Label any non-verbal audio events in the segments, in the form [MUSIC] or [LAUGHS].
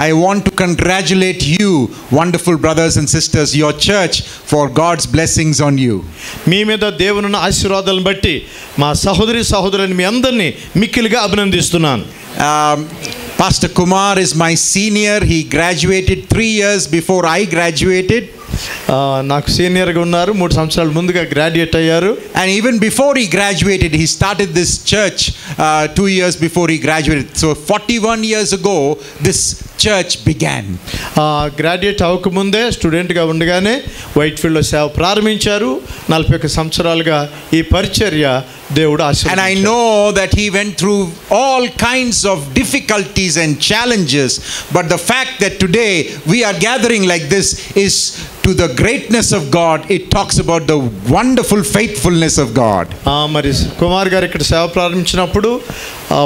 I want to congratulate you wonderful brothers and sisters your church for God's blessings on you మీ మీద దేవునున్న ఆశీర్వాదాలను బట్టి మా సహోదరి సహోదరుని మీ అందరినీ మిక్కిలిగా అభినందిస్తున్నాను. Pastor Kumar is my senior he graduated three years before I graduated నాకు సీనియర్గా ఉన్నారు మూడు సంవత్సరాలు ముందుగా గ్రాడ్యుయేట్ అయ్యారు. And even before he graduated he started this church two years before he graduated so forty one years go this church began graduate అవ్వకముందే స్టూడెంట్గా ఉండగానే వైట్ ఫీల్డ్లో సేవ ప్రారంభించారు. నలభై ఒక సంవత్సరాలుగా ఈ పరిచర్య దేవుడు And I ఆశీర్వదించారు. know that he went through all kinds of difficulties and challenges. But the fact that today we are gathering like this is to the greatness of God. It talks about the wonderful faithfulness of God. ఆ, మరి కుమార్ గారు ఇక్కడ సేవ ప్రారంభించినప్పుడు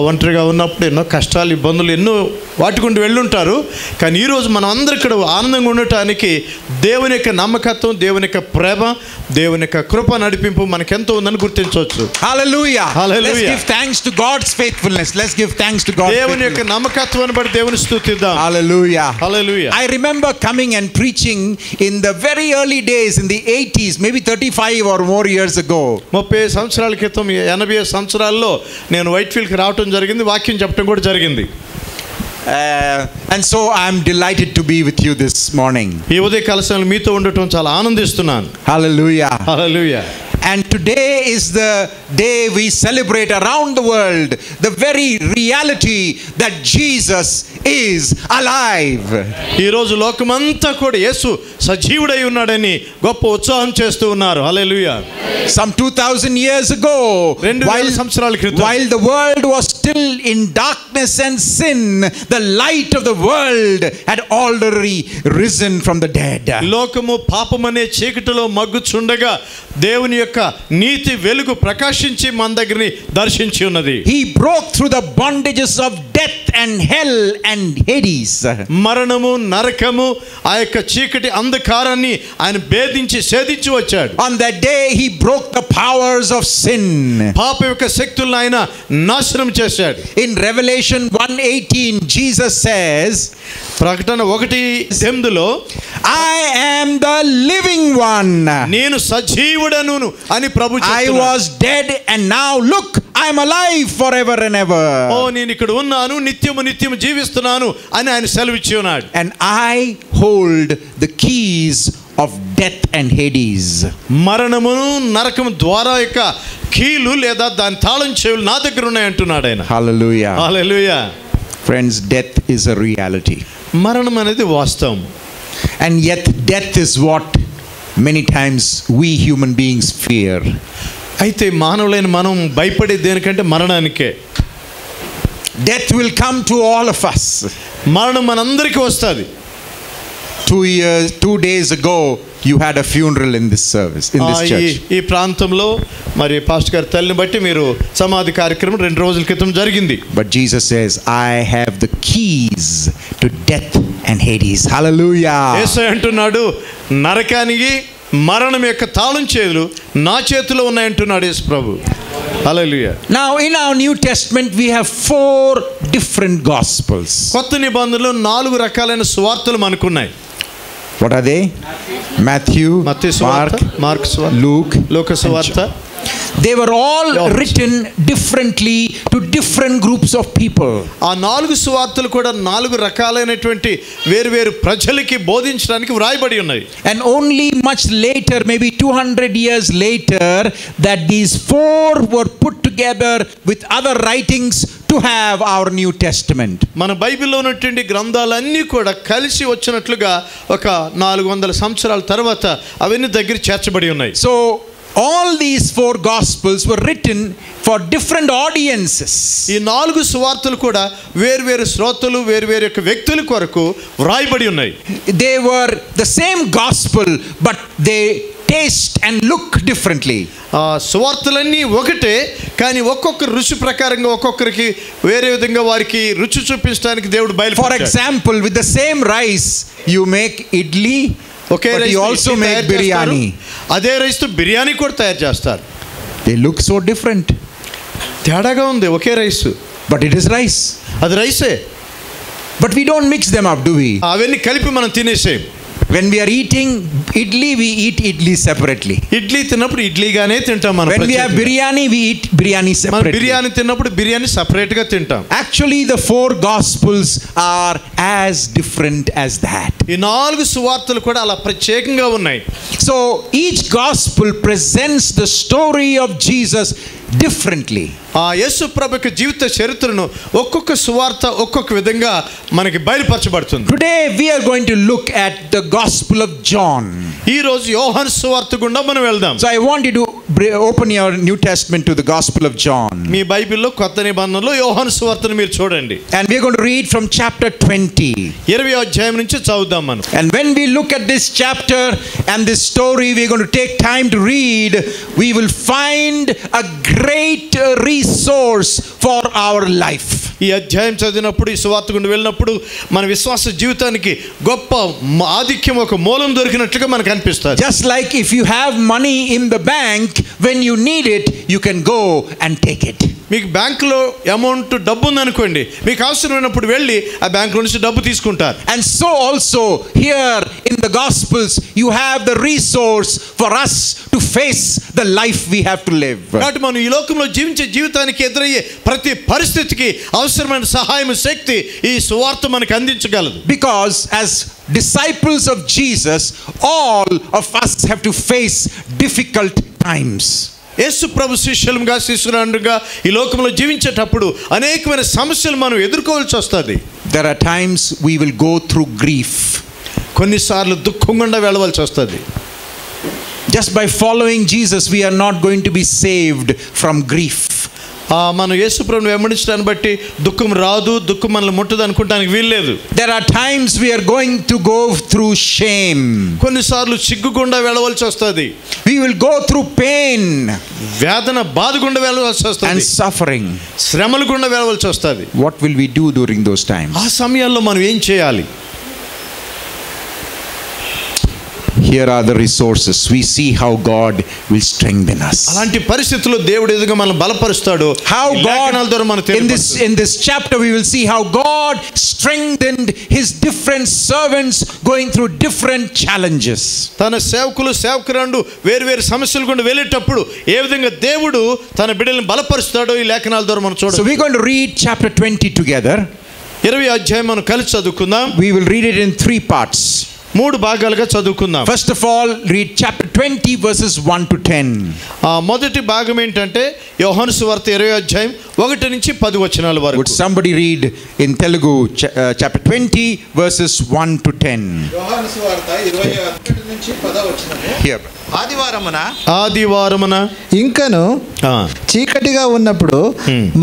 ఒంటరిగా ఉన్నప్పుడు ఎన్నో కష్టాలు ఇబ్బందులు ఎన్నో వాటికుండి వెళ్ళుంటారు కానీ ఈరోజు మనం అందరూ ఇక్కడ ఆనందంగా ఉండటానికి దేవుని యొక్క నమ్మకత్వం దేవుని యొక్క ప్రేమ దేవుని యొక్క కృప నడిపింపు మనకెంతో ఉందని గుర్తించవచ్చు to God's faithfulness. Let's give thanks to God's దేవుని యొక్క. నమ్మకత్వాన్ని బట్టి దేవుని స్తుతిద్దాం Hallelujah. Hallelujah I remember coming and preaching in the very early days in the 80s, maybe 35 or more years ago. ముప్పై సంవత్సరాల క్రితం ఎనభై సంవత్సరాల్లో నేను వైట్ ఫీల్డ్కి రావటం జరిగింది వాక్యం చెప్పడం కూడా జరిగింది Uh, and so I'm delighted to be with you this morning. ఈ ఉదయ కలశాలు మీతో ఉండటం చాలా ఆనందిస్తున్నాను Hallelujah. Hallelujah And today is the day we celebrate around the world the very reality that Jesus is alive. ఈరోజు లోకమంతా కూడా యేసు సజీవుడై ఉన్నాడని గొప్ప ఉత్సాహం చేస్తూ ఉన్నారు హల్లెలూయా Some 2000 years ago, రెండు వేల సంవత్సరాల క్రితం. while the world was still in darkness and sin, the light of the world had already risen from the dead. లోకము పాపమనే చీకటిలో మగ్గుచుండగా దేవుని యొక్క నీతి వెలుగు ప్రకాశించి మన దగ్గరని దర్శించి ఉన్నది. He broke through the bandages of death and hell and Hades మరణము నరకము ఆ యొక్క చీకటి అంధకారాన్ని ఆయన భేదించి సేధించి వచ్చాడు. On that day he broke the powers of sin పాప యొక్క శక్తులను ఆయన నాశనం చేశాడు. In Revelation one eighteen Jesus says ప్రకటన ఒకటి సెందులో I am the living one నేను సజీవుడను అని ప్రభు I చెప్తున్నాడు. was dead and now look, I am alive forever and oh ever. నేను ఇక్కడ ఉన్నాను నిత్యము నిత్యము జీవిస్తున్నాను అని ఆయన సెలవిచ్చి ఉన్నాడు And I hold the keys of death and Hades. మరణమును నరకము ద్వారా యొక్క కీలు లేదా దాని తాళం చెవులు నా దగ్గర ఉన్నాయి అంటున్నాడు ఆయన Hallelujah. Hallelujah Friends, death is a reality. మరణం అనేది వాస్తవం And yet, death is what many times we human beings fear అయితే మానవులైన మనం భయపడే దేనికంటే మరణానికే. Death will come to all of us మరణం మనందరికీ వస్తుంది. Two years two days go you had a funeral in this service in this ఈ ప్రాంతంలో మరి పాస్ట్ గారి తల్లిని బట్టి మీరు సమాధి కార్యక్రమం రెండు రోజుల క్రితం జరిగింది. But Jesus says I have the keys to death and Hades hallelujah ఏసై అంటున్నాడు నరకానికి మరణం యొక్క తాళం చేతులు నా చేతిలో ఉన్నాయంటున్నాడు యేసు ప్రభు హల్లెలూయా Now, in our New Testament, we have four different gospels. కొత్త నిబంధనలో నాలుగు రకాలైన సువార్తలు మనకున్నాయి What are they? Matthew, మత్తయి సువార్త మార్క్ సువార్త లోక and సువార్త John. They were all John. written differently to different groups of people. ఆ నాలుగు సువార్తలు కూడా నాలుగు రకాలైనటువంటి వేరువేరు ప్రజలకి బోధించడానికి వ్రాయబడి ఉన్నాయి And only much later, maybe 200 years later, that these four were put together with other writings to have our New Testament. మన బైబిల్లో ఉన్నటువంటి గ్రంథాలన్నీ కూడా కలిసి వచ్చినట్లుగా ఒక నాలుగు వందల సంవత్సరాల తర్వాత అవన్నీ దగ్గర చేర్చబడి ఉన్నాయి So, all these four gospels were written for different audiences. ఈ నాలుగు సువార్తలు కూడా వేరువేరు శ్రోతలు వేరువేరు యొక్క వ్యక్తుల కొరకు వ్రాయబడి ఉన్నాయి They were the same gospel, but they taste and look differently. ఆ సువార్తలన్నీ ఒకటే కానీ ఒక్కొక్క రుచి ప్రకారంగా ఒక్కొక్కరికి వేరే విధంగా వారికి రుచి చూపించడానికి దేవుడు For బయలు example, with the same rice, you make idli, okay you also make biryani అదే రైస్తో బిర్యానీ కూడా తయారు చేస్తారు. దే లుక్ సో డిఫరెంట్ తేడాగా ఉంది ఒకే rice but it is rice అది రైసే but we don't mix them up do we అవన్నీ కలిపి మనం తినేసేం When we are eating idli, we eat idli separately. Idli తిన్నప్పుడు ఇడ్లీగానే తింటాం మనం When we have ప్రత్యేకంగా. biryani, we eat biryani మనం separately. బిర్యానీ తిన్నప్పుడు బిర్యానీ సపరేట్ గా తింటాం Actually, the four gospels are as different as that. ఈ నాలుగు సువార్తలు కూడా అలా ప్రత్యేకంగా ఉన్నాయి So each gospel presents the story of Jesus differently. ఆ యేసు ప్రభుకి జీవిత చరిత్రను ఒక్కొక్క సువార్త ఒక్కొక్క విధంగా మనకి బయలుపరచబడుతుంది. Today we are going to look at the gospel of John ఈ రోజు యోహాన్ సువార్త గుండా మనం వెళ్దాం. So I want you open your New Testament to the gospel of John మీ బైబిల్లో కొత్త నిబంధనలో యోహన్ సువార్తను మీరు చూడండి. And we are going to read from chapter 20 ఇరవై అధ్యాయం నుంచి చదువుదాం మనం. And when we look at this chapter and this story we are going to take time to read we will find a great re resource for our life. ఈ అధ్యాయం చదివినప్పుడు ఈ సువార్త గుండా వెళ్ళినప్పుడు మన విశ్వాస జీవితానికి గొప్ప మ- ఆధిక్యం ఒక మూలం దొరికినట్లుగా మనకు అనిపిస్తుంది Just like if you have money in the bank, when you need it, you can go and take it. మీకు బ్యాంకులో అమౌంట్ డబ్బు ఉందనుకోండి మీకు అవసరమైనప్పుడు వెళ్ళి ఆ బ్యాంక్ నుంచి డబ్బు తీసుకుంటారు. And so also here in the gospels you have the resource for us to face the life we have to live కాబట్టి మనం ఈ లోకంలో జీవించే జీవితానికి ఎదురయ్యే ప్రతి పరిస్థితికి అవసరమైన సహాయం శక్తి ఈ సువార్త మనకు అందించగలదు. Because as disciples of Jesus all of us have to face difficult times యేసు ప్రభు శిష్యులుగా శిష్యులుగా ఈ లోకంలో జీవించేటప్పుడు అనేకమైన సమస్యలు మనం ఎదుర్కోవాల్సి వస్తుంది. There are times we will go through grief కొన్నిసార్లు దుఃఖం గుండా వెళ్ళవలసి వస్తుంది. Just by following Jesus we're not going to be saved from grief మనం యేసు ప్రభుని వెంబడించడాన్ని బట్టి దుఃఖం రాదు దుఃఖం మనల్ని ముట్టదు అనుకుంటానికి వీల్లేదు are times we are going to go through shame. కొన్నిసార్లు సిగ్గు గుండా వెళ్ళవలసి వస్తుంది We will go through pain వేదన బాధ గుండా వెళ్ళవలసి వస్తుంది suffering. శ్రమల గుండా వెళ్ళవలసి వస్తుంది What will we do during those times? ఆ సమయాల్లో మనం ఏం చేయాలి Here are the resources. We see how God will strengthen us. అలాంటి పరిస్థితుల్లో దేవుడు ఎదుగా మనం బలపరుస్తాడు How ఈ లేఖనాల ద్వారా మనకు God in this తెలియపరుస్తాడు. in this chapter we will see how God strengthened his different servants going through different challenges. తన సేవకులు సేవకురాండు వేరు వేరు సమస్యలు గుండా వెళ్ళేటప్పుడు ఏ విధంగా దేవుడు తన బిడ్డలను బలపరుస్తాడో ఈ లేఖనాల ద్వారా మనం So చూడాలి we're going to read chapter 20 together. ఇరవై అధ్యాయం మనం కలిసి చదువుకుందాం We will read it in three parts. మూడు భాగాలుగా చదువుకుందాం. First of all, read chapter 20 verses 1 to 10. ఆ మొదటి భాగం ఏంటంటే యోహాను సువార్త ఇరవై అధ్యాయం ఒకటి నుంచి పది వచనాల Would వరకు somebody read in Telugu cha- chapter 20 verses 1 to 10? యోహాను సువార్త ఇరవై ఒకటి నుంచి పదవచనము Here. ఆదివారమున ఆదివారమున ఇంకను చీకటిగా ఉన్నప్పుడు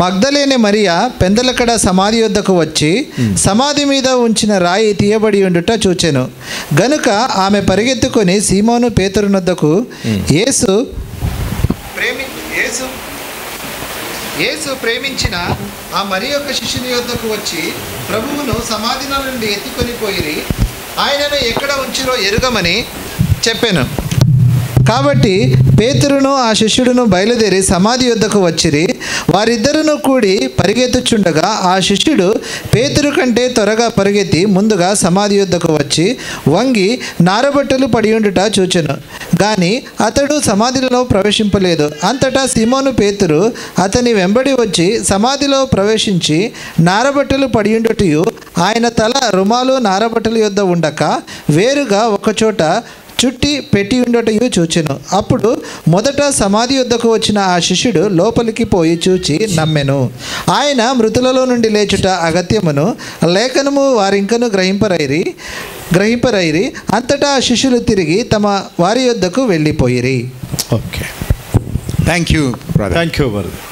మగ్ధలేని మరియా పెందలకడ సమాధి యొద్దకు వచ్చి సమాధి మీద ఉంచిన రాయి తీయబడి ఉండుట చూచెను. గనుక ఆమె పరిగెత్తుకొని సీమోను పేతురునొద్దకు యేసు ప్రేమి యేసు యేసు ప్రేమించిన ఆ మరి యొక్క శిష్యుని యొద్దకు వచ్చి ప్రభువును సమాధిలో నుండి ఎత్తుకొని పోయిరి. ఆయనను ఎక్కడ ఉంచిరో ఎరుగమని చెప్పాను. కాబట్టి పేతురును ఆ శిష్యుడును బయలుదేరి సమాధి యొద్దకు వచ్చిరి. వారిద్దరును కూడి పరిగెత్తుచుండగా ఆ శిష్యుడు పేతురు కంటే త్వరగా పరిగెత్తి ముందుగా సమాధి యొద్దకు వచ్చి వంగి నారబట్టలు పడియుండుట చూచెను. గాని అతడు సమాధిలో ప్రవేశింపలేదు. అంతటా సిమోను పేతురు అతని వెంబడి వచ్చి సమాధిలో ప్రవేశించి నారబట్టలు పడియుండుటయు ఆయన తల రుమాలు నారబట్టల యొద్ద ఉండక వేరుగా ఒకచోట చుట్టి పెట్టి ఉండటయు చూచెను. అప్పుడు మొదట సమాధి యొద్దకు వచ్చిన ఆ శిష్యుడు లోపలికి పోయి చూచి నమ్మెను. ఆయన మృతులలో నుండి లేచుట అగత్యమును లేఖనము వారింకను గ్రహింపరైరి గ్రహింపరైరి. అంతటా ఆ శిష్యులు తిరిగి తమ వారి యొద్దకు వెళ్ళిపోయిరి. Okay Thank you, brother. Thank you brother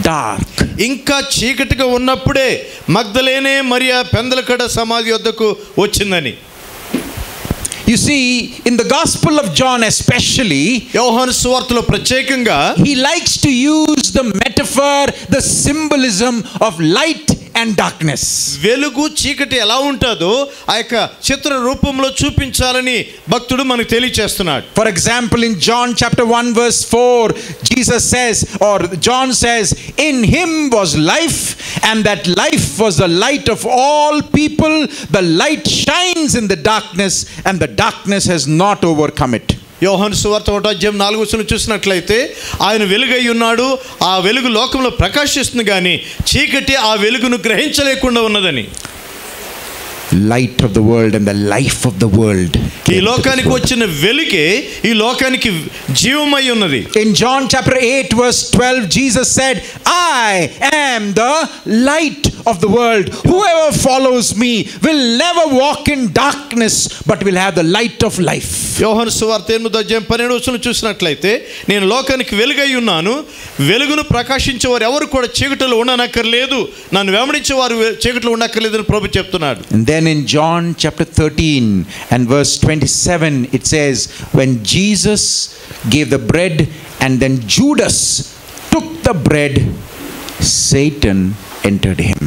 dark ఇంకా చీకటిగా ఉన్నప్పుడే మగ్ధలేనే మరియా పెందలకడ సమాధి వద్దకు వచ్చిందని. You see in the gospel of John especially యోహన్ సువార్తలో ప్రత్యేకంగా he likes to use the metaphor the symbolism of light and darkness. వెలుగు చీకటి ఎలా ఉంటుందో ఆ యొక్క చిత్ర రూపంలో చూపించాలని భక్తుడు మనకు తెలియచేస్తున్నాడు For example, in John chapter 1, verse 4, Jesus says, or John says, In him was life, and that life was the light of all people. The light shines in the darkness, and the darkness has not overcome it. యోహాను సువార్త ఒకటో అధ్యాయం నాలుగు వచ్చిన చూసినట్లయితే ఆయన వెలుగై ఉన్నాడు ఆ వెలుగు లోకంలో ప్రకాశిస్తుంది కానీ చీకటి ఆ వెలుగును గ్రహించలేకుండా ఉన్నదని. Light of the world and the life of the world. ఈ లోకానికి వచ్చిన వెలుగే ఈ లోకానికి జీవమై ఉన్నది. In John chapter 8, verse 12, Jesus said, I am the light. of the world. Whoever follows me will never walk in darkness, but will have the light of life. యోహాను సువార్త ఎనిమిదో అధ్యాయం పన్నెండు వచ్చిన చూసినట్లయితే నేను లోకానికి వెలుగై ఉన్నాను వెలుగును ప్రకాశించే వారు ఎవరు కూడా చీకటిలో ఉండనక్కర్లేదు నన్ను వెంబడించే వారు వె- చీకటిలో ఉండక్కర్లేదని ప్రభు చెప్తున్నాడు And then in John chapter 13 and verse 27, it says, When Jesus gave the bread and then Judas took the bread, Satan entered him.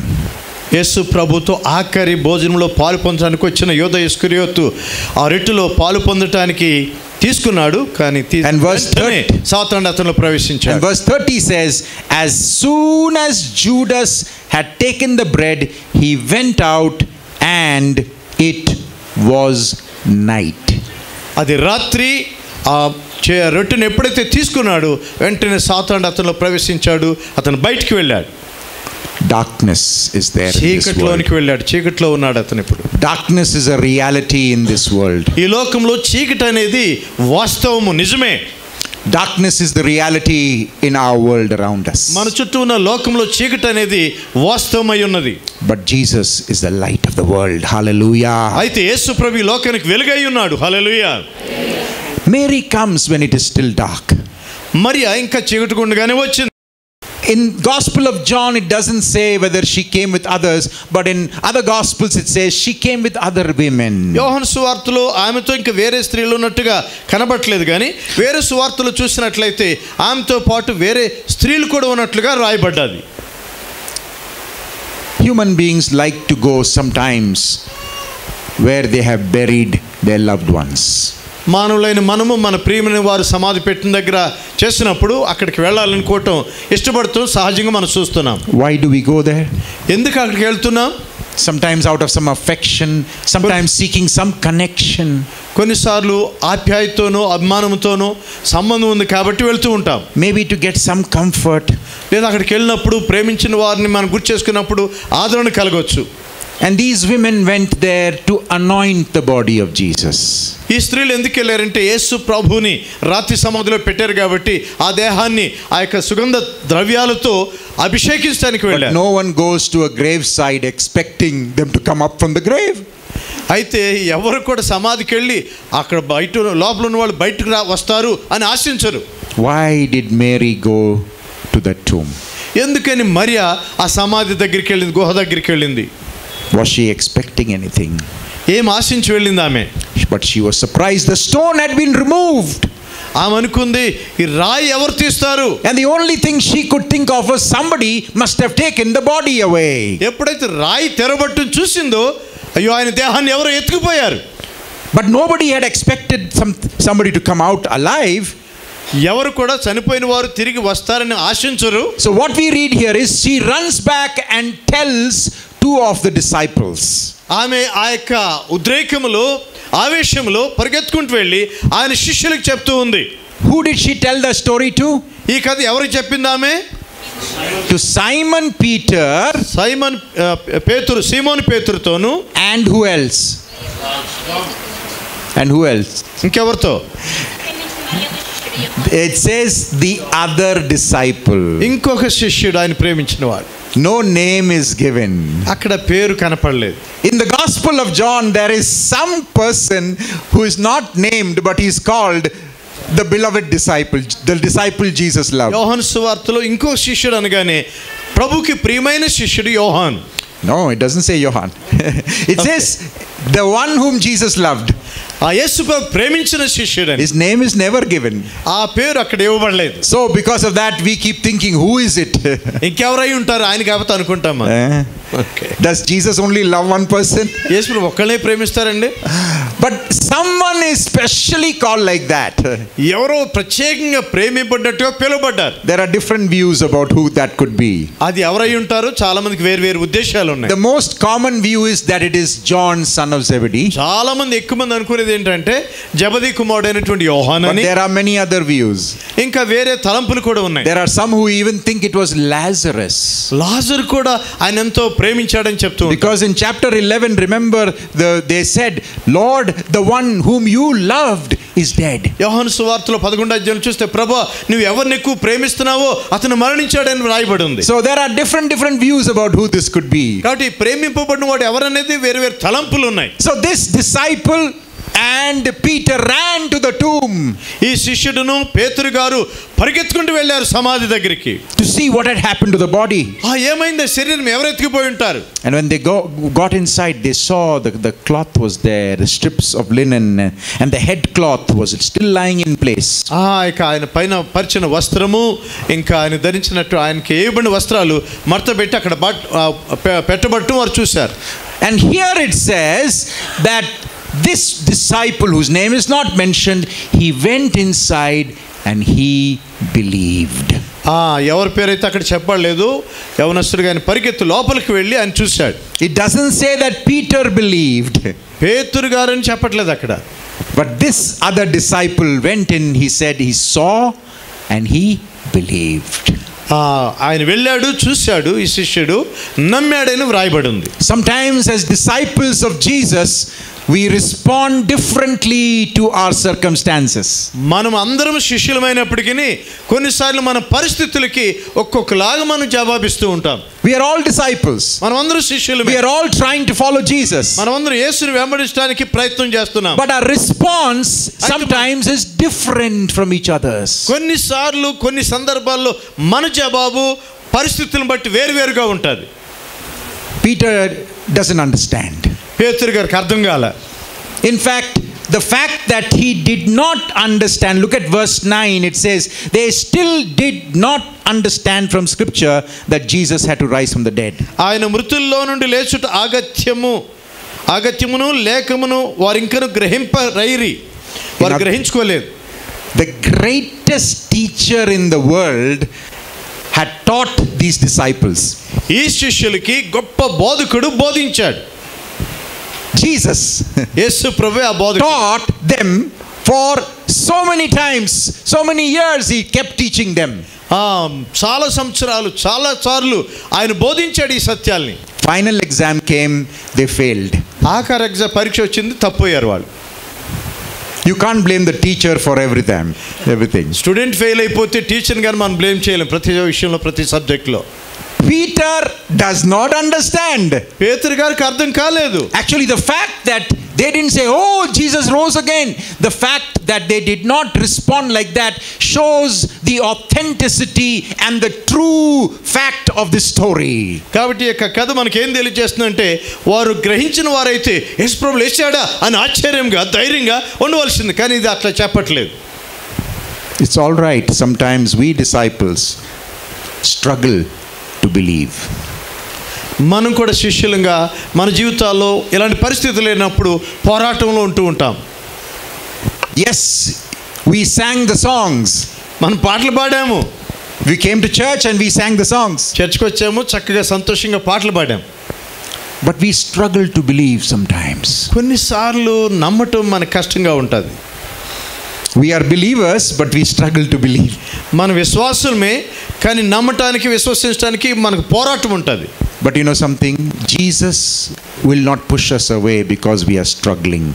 యేసు ప్రభుతో ఆఖరి భోజనంలో పాలు పొందడానికి వచ్చిన యోధ ఇస్కరియోతు ఆ రెట్టులో పాలు పొందటానికి తీసుకున్నాడు కానీ verse వెంటనే సాతాను And ప్రవేశించాడు verse 30 says, As soon as Judas had taken the bread, he went out and it was night. అది రాత్రి ఆ రొట్టెను ఎప్పుడైతే తీసుకున్నాడు వెంటనే సాతాను అతనిలో ప్రవేశించాడు అతను బయటికి వెళ్ళాడు Darkness is there. In this world. చీకట్లోనికి వెళ్ళాడు చీకట్లో ఉన్నాడు అతను ఇప్పుడు Darkness is a reality in this world. ఈ లోకంలో చీకటి అనేది వాస్తవము నిజమే Darkness is the reality in our world around us. మన చుట్టూ ఉన్న లోకంలో చీకటి అనేది వాస్తవమై ఉన్నది But Jesus is the light of the world. Hallelujah. అయితే యేసు ప్రభు లోకానికి వెలుగై ఉన్నాడు హల్లెలూయా Mary comes when it is still dark. మరి ఇంకా చీకటి గుండగానే వచ్చింది In Gospel of John, it doesn't say whether she came with others, but in other Gospels, it says she came with other women. యోహన్ సువార్తలో ఆమెతో ఇంకా వేరే స్త్రీలు ఉన్నట్టుగా కనబట్లేదు కానీ వేరే సువార్తలు చూసినట్లయితే ఆమెతో పాటు వేరే స్త్రీలు కూడా ఉన్నట్లుగా రాయబడ్డది Human beings like to go sometimes where they have buried their loved ones. మానవులైన మనము మన ప్రియమైన వారు సమాధి పెట్టిన దగ్గర చేసినప్పుడు అక్కడికి వెళ్ళాలనుకోవటం ఇష్టపడుతూ సహజంగా మనం చూస్తున్నాం Why do we go there? ఎందుకు అక్కడికి వెళ్తున్నాం Sometimes out of some affection, sometimes seeking some connection. కొన్నిసార్లు ఆప్యాయతోనో అభిమానంతోనో సంబంధం ఉంది కాబట్టి వెళ్తూ ఉంటాం maybe to get some comfort. లేదా అక్కడికి వెళ్ళినప్పుడు ప్రేమించిన వారిని మనం గుర్తు చేసుకున్నప్పుడు ఆదరణ కలగవచ్చు And these women went there to anoint the body of Jesus. ఈ స్త్రీలు ఎందుకు వెళ్ళారంటే యేసు ప్రభుని రాత్రి సమాధిలో పెట్టారు కాబట్టి ఆ దేహాన్ని ఆ యొక్క సుగంధ ద్రవ్యాలతో అభిషేకించడానికి వెళ్ళారు no one goes to a graveside expecting them to come up from the grave. అయితే ఎవరు కూడా సమాధికి వెళ్ళి అక్కడ బయట లోపల ఉన్న వాళ్ళు బయటకు రా వస్తారు అని ఆశించరు Why did Mary go to that tomb? ఎందుకని మరియా ఆ సమాధి దగ్గరికి వెళ్ళింది గుహ దగ్గరికి వెళ్ళింది Was she expecting anything? ఏం ఆశించి వెళ్ళింది ఆమె But she was surprised the stone had been removed. ఆమె అనుకుంది ఈ రాయి ఎవరు తీస్తారు And the only thing she could think of was somebody must have taken the body away. ఎప్పుడైతే రాయి తెరబట్టుని చూసిందో అయ్యో ఆయన దేహాన్ని ఎవరో ఎత్తుకుపోయారు But nobody had expected some, somebody to come out alive. ఎవరు కూడా చనిపోయిన వారు తిరిగి వస్తారని ఆశించరు So, what we read here is she runs back and tells two of the disciples ఆమె ఆ యొక్క ఉద్రేకములో ఆవేశంలో పరిగెత్తుకుంటూ వెళ్ళి ఆయన శిష్యులకు చెప్తూ ఉంది. Who did she tell the story to ఈ కథ ఎవరికి చెప్పింది ఆమె? టు సైమన్ పీటర్ సైమన్ పేతురు సీమోన్ పేతురుతోను. And who else and who else ఇంకెవరితో? It says the other disciple ఇంకొక శిష్యుడు ఆయన ప్రేమించిన వాడు No name is given. అక్కడ పేరు కనపడలేదు In the Gospel of John, there is some person who is not named, but he's called the beloved disciple, the disciple Jesus loved. యోహాను సువార్తలో ఇంకో శిష్యుడు అనగానే ప్రభుకి ప్రియమైన శిష్యుడు యోహాన్ No, it doesn't say Johann. [LAUGHS] it says the one whom Jesus loved. ఆ యేసు ప్రభు ప్రేమించిన శిష్యుడని His name is never given. ఆ పేరు అక్కడ ఇవ్వబడలేదు So, because of that, we keep thinking, who is it? ఇంకెవరై ఉంటారు ఆయన కాబట్టి అనుకుంటాం మనం. Eh? Okay Does Jesus only love one person? యేసు ప్రభు ఒక్కళ్ళే ప్రేమిస్తారండి But someone is specially called like that. ఎవరో ప్రత్యేకంగా ప్రేమింపడ్డట్టుగా పిలువబడ్డారు There are different views about who that could be. అది ఎవరై ఉంటారు చాలా మందికి వేరు వేరు ఉద్దేశాలు ఉన్నాయి The most common view is that it is John, చాలా మంది ఎక్కువ మంది అనుకునేది ఏంటంటే జబది కుమారుడు అయినటువంటి మెనీ అదర్ వ్యూస్ ఇంకా వేరే తలంపులు కూడా ఉన్నాయి. There are it was Lazarus Lazar కూడా ఆయన ఎంతో ప్రేమించాడని చెప్తూ because in chapter eleven remember they said Lord the one whom you loved is dead. యోహాను సువార్తలో పదకొండు అధ్యాయులు చూస్తే ప్రభా నువ్వు ఎవరిని ఎక్కువ ప్రేమిస్తున్నావో అతను మరణించాడని రాయబడి ఉంది So there are different, different views about who this could be. కాబట్టి ప్రేమింపబడిన వాడు ఎవరనేది వేరు వేరు తలంపులు ఉన్నాయి So this disciple and Peter ran to the tomb ఈ శిష్యుడును పేతురు గారు పరిగెత్తుకుంటూ వెళ్ళారు సమాధి దగ్గరికి. To see what had happen to the body ఆ ఏమైందో? శరీరం ఎవరు ఎత్తుకుపోయి ఉంటారు? And when they got inside they saw the cloth was there strips of linen and the head cloth was still lying in place ఆ ఇక ఆయన పైన పరిచిన వస్త్రము ఇంకా ఆయన ధరించినట్టు ఆయనకి ఏవిబడిన వస్త్రాలు మర్త పెట్టి అక్కడ పెట్టబట్టు వారు చూశారు. And here it says that this disciple, whose name is not mentioned, he went inside and he believed. ఎవరి పేరైతే అక్కడ చెప్పలేదు యవనస్తుడిగా ఆయన పరిగెత్తు లోపలికి వెళ్ళి ఆయన చూశాడు It doesn't say that Peter believed, పేతురు గారు అని చెప్పట్లేదు అక్కడ but this other disciple went in, he said he saw and he believed. ఆ, ఆయన వెళ్ళాడు చూశాడు ఈ శిష్యుడు నమ్మాడని వ్రాయబడి ఉంది Sometimes, as disciples of Jesus, we respond differently to our circumstances. మనం అందరం శిష్యులమైనప్పటికీ కొన్నిసార్లు మన పరిస్థితులకి ఒక్కొక్కలాగా మనం జవాబిస్తూ ఉంటాం We are all disciples. మనం అందరం శిష్యులు We are all trying to follow Jesus. మనం అందరం యేసుని వెంబడించడానికి ప్రయత్నం చేస్తున్నాం But our response sometimes is different from each other's. కొన్నిసార్లు కొన్ని సందర్భాల్లో మన జవాబు పరిస్థితులను బట్టి వేరువేరుగా ఉంటుంది Peter doesn't understand. పేతురు గారికి అర్థం కాల fact, the fact that he did not understand, look at verse 9, it says, they still did not understand from scripture that Jesus had to rise from the dead. ఆయన మృతుల్లో నుండి లేచుట ఆగత్యము ఆగత్యమును లేఖమును వారు ఇంకను గ్రహింప రైరి వారు గ్రహించుకోలేదు The greatest teacher in the world had taught these disciples. ఈ శిష్యులకి గొప్ప బోధకుడు బోధించాడు Jesus యేసు ప్రభు ఆ బోధకుడు taught them for so many times, so many years, he kept teaching them. చాలా సంవత్సరాలు చాలా సార్లు ఆయన బోధించాడు ఈ సత్యాల్ని Final exam came, they failed. ఆఖరి ఎగ్జామ్ పరీక్ష వచ్చింది తప్పయ్యారు వాళ్ళు You can't blame the teacher for everything. everything. Student fail అయిపోతే టీచర్ని కానీ మనం బ్లేమ్ చేయలేం ప్రతి విషయంలో ప్రతి సబ్జెక్ట్లో Peter does not understand. పేతురు గారికి అర్థం కాలేదు Actually, the fact that they didn't say, Oh, Jesus rose again, the fact that they did not respond like that shows the authenticity and the true fact of this story. కాబట్టి ఈ యొక్క కథ మనకి ఏం తెలియజేస్తుందంటే వారు గ్రహించిన వారైతే యశ్ ప్రభు లేచాడా అని ఆశ్చర్యంగా ధైర్యంగా ఉండవలసింది కానీ ఇది అట్లా చెప్పట్లేదు It's all right. Sometimes we disciples struggle to believe మనం కూడా శిష్యులంగా మన జీవితాల్లో ఇలాంటి పరిస్థితులు లేనప్పుడు పోరాటంలో ఉంటూ ఉంటాం. As we sang the songs మనం పాటలు పాడాము. We came to church and we sang the songs చర్చ్కి వచ్చాము చక్కగా సంతోషంగా పాటలు పాడాం. But we struggle to believe sometimes కొన్నిసార్లు నమ్మటం మనకు కష్టంగా ఉంటుంది. We are believers but we struggle to believe మన విశ్వాసమే కానీ నమ్మటానికి విశ్వసించడానికి మనకు పోరాటం ఉంటుంది. But you know something Jesus will not push us away because we're struggling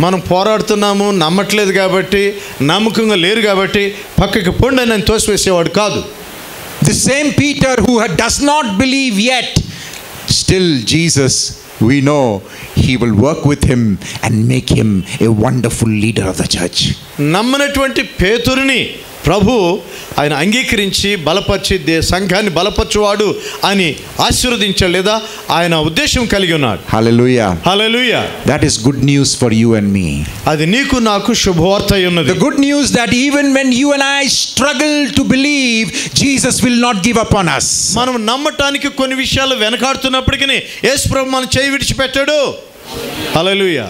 మనం పోరాడుతున్నాము నమ్మట్లేదు కాబట్టి నమ్మకంగా లేరు కాబట్టి పక్కకి పొండి నేను తోసివేసేవాడు కాదు. The same Peter who does not believe yet still Jesus we know he will work with him and make him a wonderful leader of the church. నమ్మనటువంటి పేతురిని ప్రభు ఆయన అంగీకరించి బలపరిచి దే సంఘాన్ని బలపరచువాడు అని ఆశీర్వదించాడు లేదా ఆయన ఉద్దేశం కలిగి ఉన్నాడు Hallelujah. Hallelujah That is good news for you and me. అది నీకు నాకు శుభవార్త ఉన్నది good news that even when you and I struggle to believe, Jesus will not give up on us. మనం నమ్మటానికి కొన్ని విషయాలు వెనకాడుతున్నప్పటికీ యేసు ప్రభు మన చేయి విడిచిపెట్టాడు హల్లెలూయా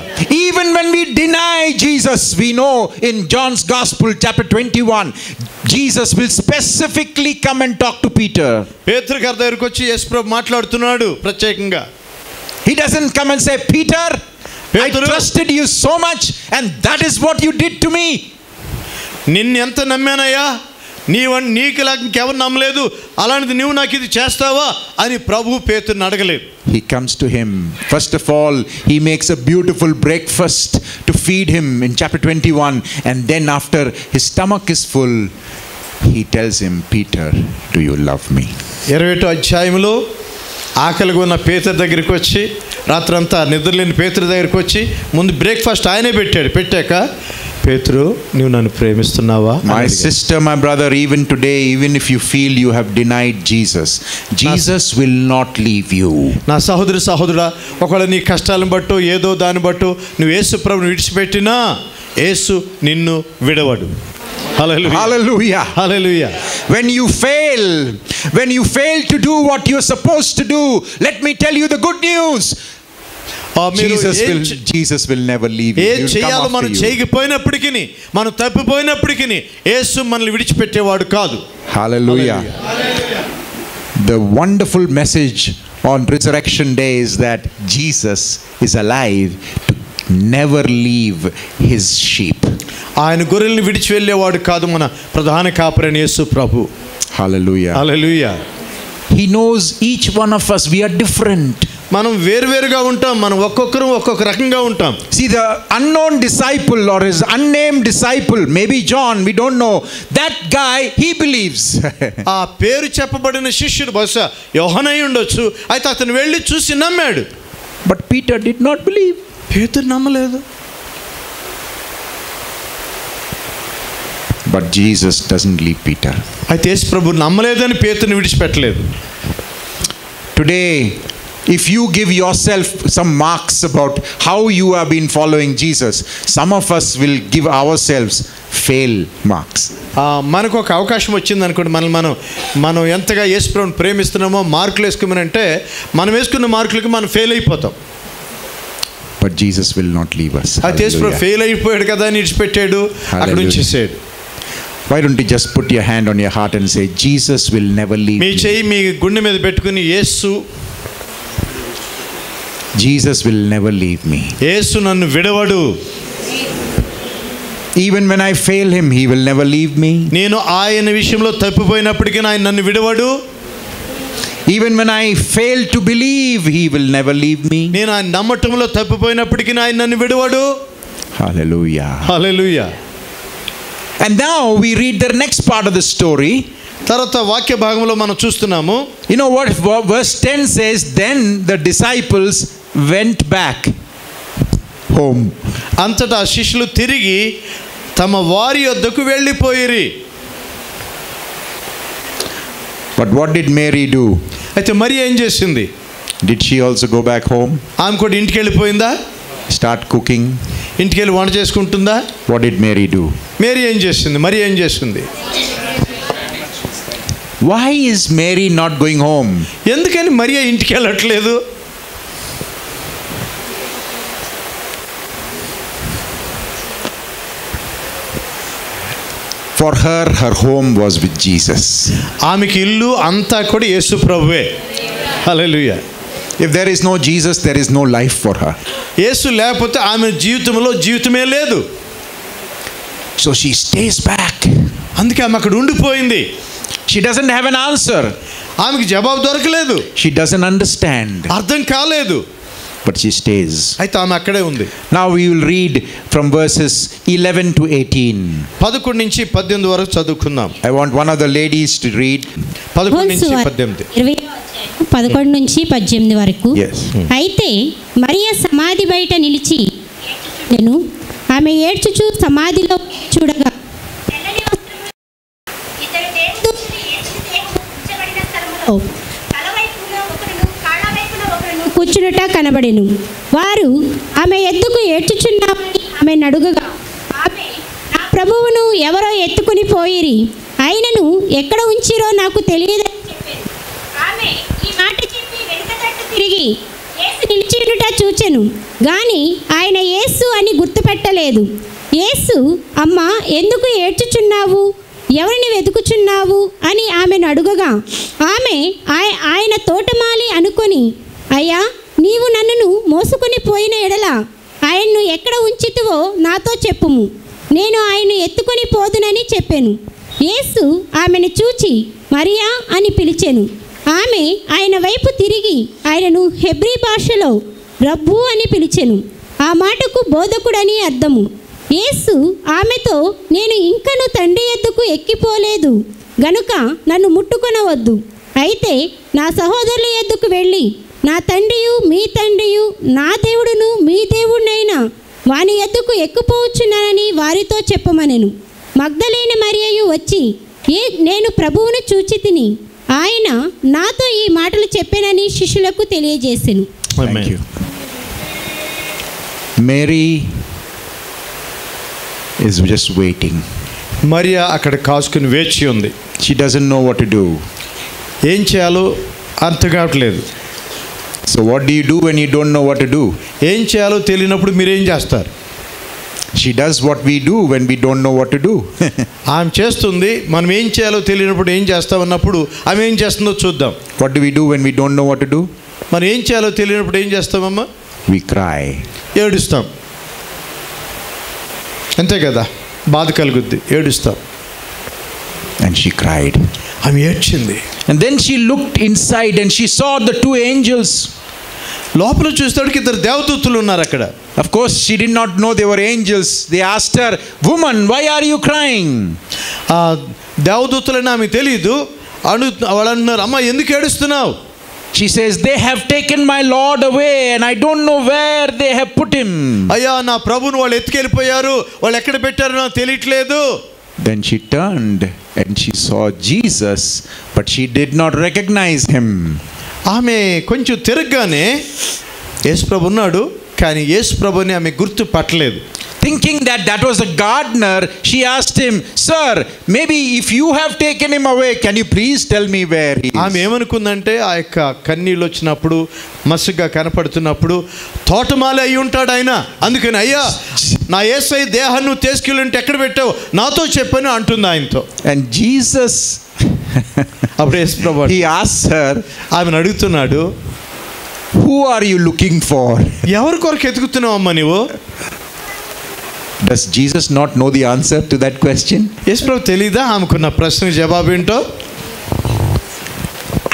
Even when we deny Jesus, we know in John's Gospel, chapter 21, Jesus will specifically come and talk to Peter. పేతురు గారి దగ్గరికి వచ్చి యేసు ప్రభు మాట్లాడుతున్నాడు ప్రత్యేకంగా He doesn't come and say, Peter, I Petru- trusted you so much, and that is what you did to me. నిన్ను ఎంత నమ్మానయ్యా నీవు నీకు లాగా ఇంకెవరు నమ్మలేదు అలాంటిది నువ్వు నాకు ఇది చేస్తావా అని ప్రభు పేతుని అడగలేదు He comes to him. First of all, he makes a beautiful breakfast to feed him in chapter 21. And then, after his stomach is full, he tells him, Peter, do you love me? ఇరవై ఒకటో అధ్యాయంలో ఆకలిగా ఉన్న పేతురు దగ్గరికి వచ్చి రాత్రంతా నిద్రలేని పేతురు దగ్గరికి వచ్చి ముందు బ్రేక్ఫాస్ట్ ఆయనే పెట్టాడు పెట్టాక పేతురు నువ్వు నన్ను ప్రేమిస్తున్నావా అని My అడిగాడు. sister, my brother, even today, even if you feel you have denied Jesus, Jesus will not leave you. నా సహోదరి సహోదరుడా ఒకవేళ నీ కష్టాలను బట్టు ఏదో దాన్ని బట్టు నువ్వు యేసు ప్రభుని విడిచిపెట్టినా యేసు నిన్ను విడవడు హల్లెలూయా Hallelujah. Hallelujah When you fail, when you fail to do what you're supposed to do, let me tell you the good news. ఆ, మీరు Jesus ఏం will, చే- Jesus will never leave you. ఏం He will చేయాలో come మనం after you. చేయకపోయినప్పటికీ మనం తప్పిపోయినప్పటికీ యేసు మనల్ని విడిచిపెట్టేవాడు కాదు Hallelujah. The wonderful message on Resurrection Day is that Jesus is alive to never leave his sheep. ఆయన గొర్రెల్ని విడిచి వెళ్ళేవాడు కాదు మన ప్రధాన కాపరైన యేసు ప్రభు Hallelujah. Hallelujah He knows each one of us, we are different. మనం వేరువేరుగా ఉంటాం మనం ఒక్కొక్కరు ఒక్కొక్క రకంగా ఉంటాం. See the unknown disciple or is unnamed disciple maybe John we don't know that guy he believes ఆ పేరు చెప్పబడిన శిష్యుడు బహుశా యోహనై ఉండొచ్చు అయితే అతను వెళ్ళి చూసి నమ్మాడు. But Peter did not believe పేతురు నమ్మలేదు. But Jesus doesn't leave Peter అయితే యేసు ప్రభు నమ్మలేదని పేతుని విడిచిపెట్టలేదు. Today if you give yourself some marks about how you have been following Jesus, some of us will give ourselves fail marks. ఆ, మనకు ఒక అవకాశం వచ్చింది అనుకోండి మనల్ని మనం మనం ఎంతగా యేసు ప్రభుని ప్రేమిస్తున్నామో మార్కులు వేసుకోమని అంటే మనం వేసుకున్న మార్కులకి మనం ఫెయిల్ అయిపోతాం But Jesus will not leave us. అయితే యేసు ప్రభు Hallelujah. ఫెయిల్ అయిపోయాడు కదా అని విడిచిపెట్టాడు అక్కడ. ఉంచేసాడు Why don't you just put your hand on your heart and say, Jesus will never leave me me. చెయ్యి మీ గుండె మీద పెట్టుకుని యేసు Jesus will never leave me. యేసు నన్ను విడవడు Even when I fail him, he will never leave me. నేను ఆయన విషయంలో తప్పిపోయినప్పటికీ ఆయన నన్ను విడవడు Even when I fail to believe, he will never leave me. నేను ఆయన నమ్మటంలో తప్పిపోయినప్పటికీ ఆయన నన్ను విడవడు Hallelujah. Hallelujah And now we read the next part of the story. తర్వాత వాక్య భాగంలో మనం చూస్తున్నాము You know what v- verse 10 says? Then the disciples went back home అంతటా శిష్యులు తిరిగి తమ వారి వద్దకు వెళ్ళిపోయిరి. But what did Mary do అయితే మరీ ఏం చేసింది? Did she also go back home ఆమె కూడా ఇంటికి వెళ్ళిపోయిందా? స్టార్ట్ కుకింగ్ ఇంటికి వెళ్ళి వంట చేసుకుంటుందా? What did Mary do Mary ఏం చేస్తుంది మరీ ఏం చేస్తుంది why is Mary not going home ఎందుకని మరీ ఇంటికి వెళ్ళట్లేదు? For her, her home was with Jesus. ఆమెకి ఇల్లు అంతా కూడా యేసు ప్రభువే హల్లెలూయా If there is no Jesus, there is no life for her. యేసు లేకపోతే ఆమె జీవితంలో జీవితమే లేదు So she stays back. అందుకే ఆమె అక్కడ ఉండిపోయింది She doesn't have an answer. ఆమెకి జవాబు దొరకలేదు She doesn't understand. అర్థం కాలేదు but she stays. అయితే ఆమె అక్కడే ఉంది. Now we will read from verses 11 to 18 11 నుంచి 18 వరకు చదువుకుందాం. I want one of the ladies to read. 11 నుంచి 18 పదకొండు నుంచి పద్దెనిమిది వరకు అయితే మరియ సమాధి బయట నిలిచి నేను ఆమె ఏడ్చుచూ సమాధిలో చూడగా తెల్లని వస్త్రములు ఇతడు దేవుడు కూర్చునుట కనబడెను. వారు ఆమె ఎత్తుకు ఏడ్చుచున్నామని ఆమె నడుగగా ఆమె నా ప్రభువును ఎవరో ఎత్తుకుని పోయిరి. ఆయనను ఎక్కడ ఉంచిరో నాకు తెలియదని చెప్పాను. ఆమె ఈ మాట చెప్పి వెనుక తిరిగి ఏసు నిలిచియుట చూచెను. గాని ఆయన యేసు అని గుర్తుపెట్టలేదు. యేసు అమ్మ ఎందుకు ఏడ్చుచున్నావు? ఎవరిని వెతుకుచున్నావు? అని ఆమెను అడుగగా ఆమె ఆయన తోటమాలి అనుకొని అయ్యా నీవు నన్నును మోసుకొని పోయిన ఎడల ఆయన్ను ఎక్కడ ఉంచితువో నాతో చెప్పుము. నేను ఆయన్ను ఎత్తుకొని పోదునని చెప్పాను. యేసు ఆమెను చూచి మరియా అని పిలిచాను. ఆమె ఆయన వైపు తిరిగి ఆయనను హెబ్రీ భాషలో రబ్బు అని పిలిచెను. ఆ మాటకు బోధకుడని అర్థము. యేసు ఆమెతో నేను ఇంకను తండ్రి ఎద్దుకు ఎక్కిపోలేదు గనుక నన్ను ముట్టుకొనవద్దు. అయితే నా సహోదరుల ఎద్దుకు వెళ్ళి నా తండ్రియు మీ తండ్రియు నా దేవుడును మీ దేవుడినైనా వాని ఎద్దుకు ఎక్కుపోవచ్చునని వారితో చెప్పమనెను మగ్ధలేని మరియయు వచ్చి ఏ నేను ప్రభువును చూచి తిని ఆయన నాతో ఈ మాటలు చెప్పానని శిష్యులకు తెలియజేసెను. Mary is just waiting. Mariya అక్కడ కాసుకుని వేచి ఉంది She doesn't know what to do. ఏం చేయాలో అర్థం కావట్లేదు What do you do when you don't know what to do? ఏం చేయాలో తెలియనప్పుడు మీరు ఏం చేస్తారు She does what we do when we don't know what to do. ఆమె చేస్తుంది మనం ఏం చేయాలో తెలియనప్పుడు ఏం చేస్తామన్నప్పుడు ఆమె ఏం చేస్తుందో చూద్దాం what do we do when we don't know what to do? మనం ఏం చేయాలో తెలియనప్పుడు ఏం చేస్తామమ్మా We cry. ఏడుస్తాం అంతే కదా బాధ కలుగుద్ది ఏడుస్తాం And she cried. ఆమె ఏడ్చింది And then she looked inside and she saw the two angels. లోపల చూసేవాడికి ఇద్దరు దేవదూతులు ఉన్నారు అక్కడ Of course, she did not know they were angels. They asked her, Woman, why are you crying? ఆ దేవదూతులని ఆమె తెలియదు అను వాళ్ళు అంటున్నారు అమ్మ ఎందుకు ఏడుస్తున్నావు She says, They have taken my Lord away and I don't know where they have put him. అయ్యా నా ప్రభుని వాళ్ళు ఎత్తుకెళ్ళిపోయారు వాళ్ళు ఎక్కడ పెట్టారో నాకు తెలియట్లేదు Then she turned and she saw Jesus, but she did not recognize him. ఆమె కొంచెం తిరగగానే యేసు ప్రభు ఉన్నాడు కానీ యేసు ప్రభుని ఆమె గుర్తు పట్టలేదు Thinking that that was a gardener, she asked him, Sir, maybe if you have taken him away, can you please tell me where he ఆమె? ఏమనుకుందంటే ఆ యొక్క కన్నీళ్ళు వచ్చినప్పుడు మసుగ్గా కనపడుతున్నప్పుడు తోటమాలి అయి ఉంటాడు ఆయన. అందుకని అయ్యా నా ఏసై దేహాన్ని నువ్వు తీసుకెళ్ళుంటే ఎక్కడ పెట్టావు? నాతో చెప్పని అంటుంది ఆయనతో. And Jesus, అప్పుడు యేసు ప్రభు he asks her, ఆమెను అడుగుతున్నాడు Who are you looking for? ఎవరి కొరకు ఎతుకుతున్నావు అమ్మ నువ్వు Does Jesus not know the answer to that question? యేసు ప్రభు తెలీదా ఆమెకున్న ప్రశ్నకు జవాబు ఏంటో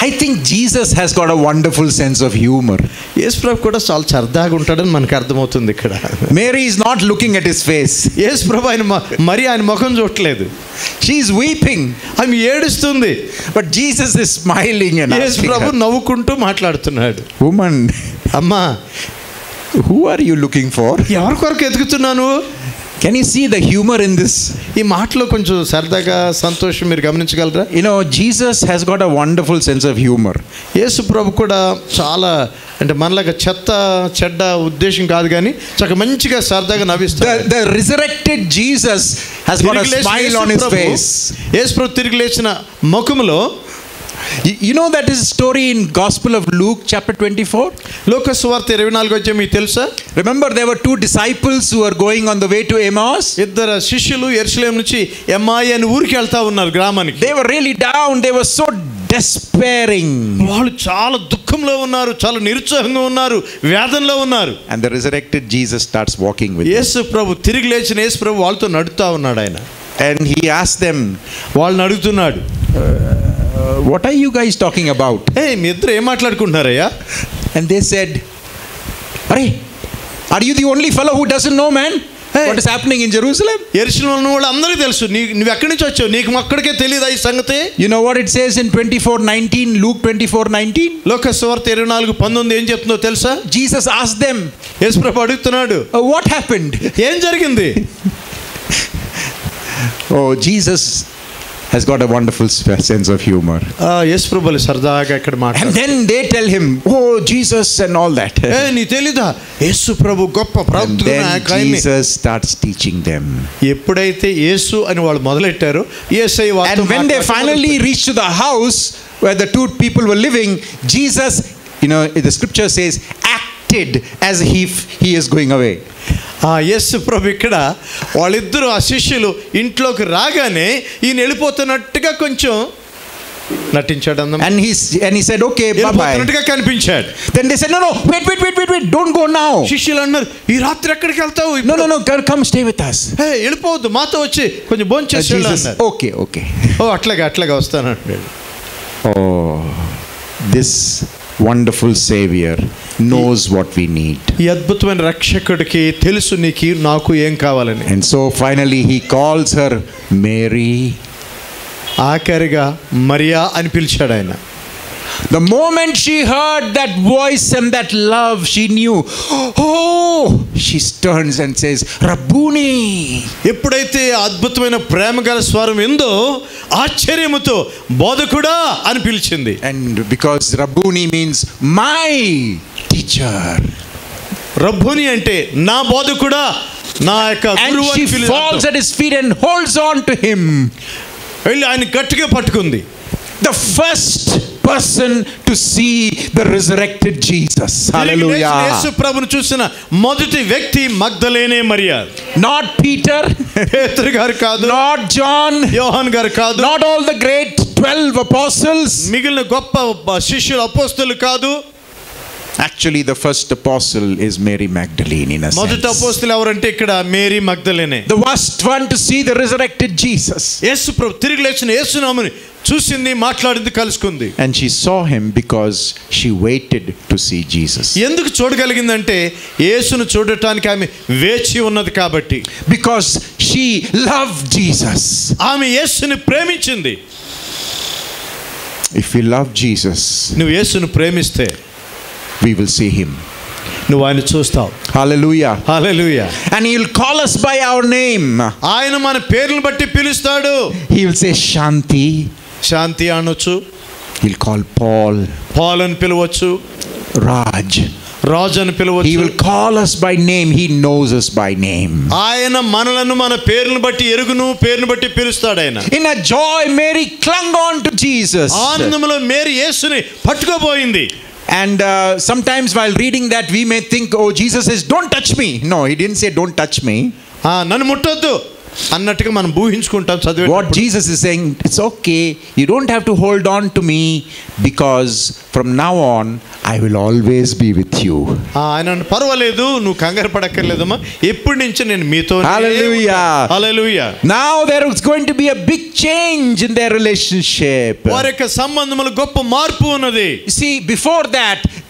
I think Jesus has got a wonderful sense of humor. యేసు ప్రభు కూడా చాలా సరదాగా ఉంటాడని మనకు అర్థమవుతుంది ఇక్కడ Mary is not looking at his face, యేసు ప్రభు ఆయన మరి ఆయన ముఖం చూడట్లేదు she is weeping, ఆమె ఏడుస్తుంది but Jesus is smiling and యేసు ప్రభు నవ్వుకుంటూ మాట్లాడుతున్నాడు Woman, అమ్మా who are you looking for ఎవరి కొరకు ఎదుగుతున్నాను? Can you see the humour in this ఈ మాటలో కొంచెం సరదాగా సంతోషం మీరు గమనించగలరా? You know Jesus has got a wonderful sense of humour యేసు ప్రభు కూడా చాలా అంటే మనలాగా చెత్త చెడ్డ ఉద్దేశం కాదు కానీ చక్కగా మంచిగా సరదాగా నవ్విస్తుంది the resurrected Jesus has got a on his face యేసు ప్రభు తిరిగి లేచిన ముఖములో you know that is story in gospel of Luke chapter twenty four లోక స్వార్థ ఇరవై నాలుగు వచ్చే మీకు తెలుసా? Remember there were two disciples who are going on the way to Emmaus ఇద్దరు శిష్యులు ఎర్స్లేం నుంచి ఎంఐ అని ఊరికి వెళ్తా ఉన్నారు గ్రామానికి. They were really down they were so despairing వాళ్ళు చాలా దుఃఖంలో ఉన్నారు చాలా నిరుత్సాహంగా ఉన్నారు వేదంలో ఉన్నారు. And the resurrected Jesus starts walking with యేసు ప్రభు తిరిగి లేచిన యేసు ప్రభు వాళ్ళతో నడుతా ఉన్నాడు ఆయన. అండ్ హీ ఆస్ దెమ్ వాళ్ళు నడుగుతున్నాడు what are you guys talking about ఏ మీ ఇద్దరు ఏం మాట్లాడుకుంటున్నారయ్యా? అండ్ దే సెడ్ అరే are you the only fellow who doesn't know man what is happening in Jerusalem ఎరిసిన వాళ్ళు అందరికీ తెలుసు. నీ నువ్వు ఎక్కడి నుంచి వచ్చావు? నీకు అక్కడికే తెలియదు ఈ సంగతి? You know what it says in twenty four nineteen Luke twenty four nineteen లోక సువార్త ఇరవై నాలుగు పంతొమ్మిది ఏం చెప్తుందో తెలుసా? జీసస్ ఆస్ దెమ్ యేసుప్రభు అడుగుతున్నాడు వాట్ హ్యాపెండ్ ఏం జరిగింది? [LAUGHS] ఓ Jesus has got a wonderful s- sense of humor. ఆ, యేసు ప్రభులు సరదాగా ఇక్కడ And మాట్లాడు then they tell him, Oh, Jesus, and all that. ఏ నీ తెలీదా యేసు ప్రభు గొప్ప And ప్రవక్తుడు then ఆయన ఆయన్ని. Jesus starts teaching them. ఎప్పుడైతే యేసు అని వాళ్ళు మొదలెట్టారో యేసై And when they finally reached to the house where the two people were living, Jesus, you know, the scripture says, acted as if he is going away. ఆ యేసు ప్రభు ఇక్కడ వాళ్ళిద్దరూ ఆ శిష్యులు ఇంట్లోకి రాగానే ఈయన వెళ్ళిపోతున్నట్టుగా కొంచెం నటించాడు అందం and he said, Okay, bye bye. వెళ్ళిపోతున్నట్టుగా కనిపించాడు Then they said, No, no, wait, wait, wait, wait, wait, don't go now. శిష్యులు అన్నారు ఈ రాత్రి ఎక్కడికి వెళ్తావు no, no, come- come stay with us. Hey, వెళ్ళిపోవద్దు మాతో వచ్చి కొంచెం Jesus, అన్నారు okay, okay. ఓ అట్లాగే అట్లాగే వస్తాను అంటాడు Oh, this wonderful saviour knows what we need ఈ అద్భుతమైన రక్షకుడికి తెలుసు నీకు నాకు ఏం కావాలని. And so finally he calls her Mary ఆఖరిగా మరియా అని పిలిచాడు ఆయన. The moment she heard that voice and that love she knew who she turns and says Rabboni ఎప్పుడైతే అద్భుతమైన ప్రేమ గల స్వరం ఎందో ఆశ్చర్యముతో బోధకుడా అని పిలిచింది. And because Rabboni means my teacher రబ్బూని అంటే నా బోధకుడా నా యొక్క ఫాల్స్ ఆన్ టు వెళ్ళి ఆయన గట్టిగా పట్టుకుంది. The first person to see the resurrected Jesus. తిరిగి లేచిన యేసు Hallelujah. ప్రభును చూసిన మొదటి వ్యక్తి మగ్ధలేనే మరియా Not Peter, పేతురు గారు కాదు not John, యోహాన్ గారు కాదు not all the great 12 apostles. మిగిలిన గొప్ప శిష్యులు అపోస్తులు కాదు Actually the first apostle is Mary Magdalene in మొదట అపోస్టల్ ఎవరంటే ఇక్కడ Mary మాగ్డలీనే the first one to see the resurrected Jesus యేసు ప్రభు తిరిగి లేచిన యేసు నామని చూసింది మాట్లాడింది కలుసుకుంది. And she saw him because she waited to see Jesus ఎందుకు చూడగలిగిందంటే యేసును చూడటానికి ఆమె వేచి ఉన్నది కాబట్టి. బికాజ్ షీ లవ్ జీసస్ ఆమె యేసుని ప్రేమించింది. ఇఫ్ యు లవ్ జీసస్ నువ్వు యేసును ప్రేమిస్తే we will see him. నువ్వు ఆయన చూస్తావు Hallelujah. Hallelujah And he'll call us by our name. ఆయన మన పేర్లను బట్టి పిలుస్తాడు He will say Shanti. శాంతి అనొచ్చు He'll call Paul, పాల్ అని పిలవచ్చు Raj. రాజు అని He పిలవచ్చు will call us by name. He knows us by name. ఆయన మనలను మన పేర్లను బట్టి ఎరుగును పేరును బట్టి పిలుస్తాడు ఆయన In a joy, Mary clung on to Jesus. ఆనందంలో మేరీ యేసుని పట్టుకోబోయింది And uh, sometimes while reading that, we may think, oh, Jesus says, don't touch me. No, he didn't say, don't touch me. ఆ, నన్ను ముట్టొద్దు అన్నట్టుగా మనం ఊహించుకుంటాం చదివే What Jesus is saying, it's okay. You don't have to hold on to me because from now on, I will always be with you. ఆయన అన్నాడు, పర్వాలేదు నువ్వు కంగారు పడక్కర్లేదమ్మా ఎప్పటి నుంచి నేను మీతో Hallelujah. Hallelujah Now there is going to be a big change in their relationship. వారి యొక్క సంబంధములు గొప్ప మార్పు ఉన్నది You see, before that,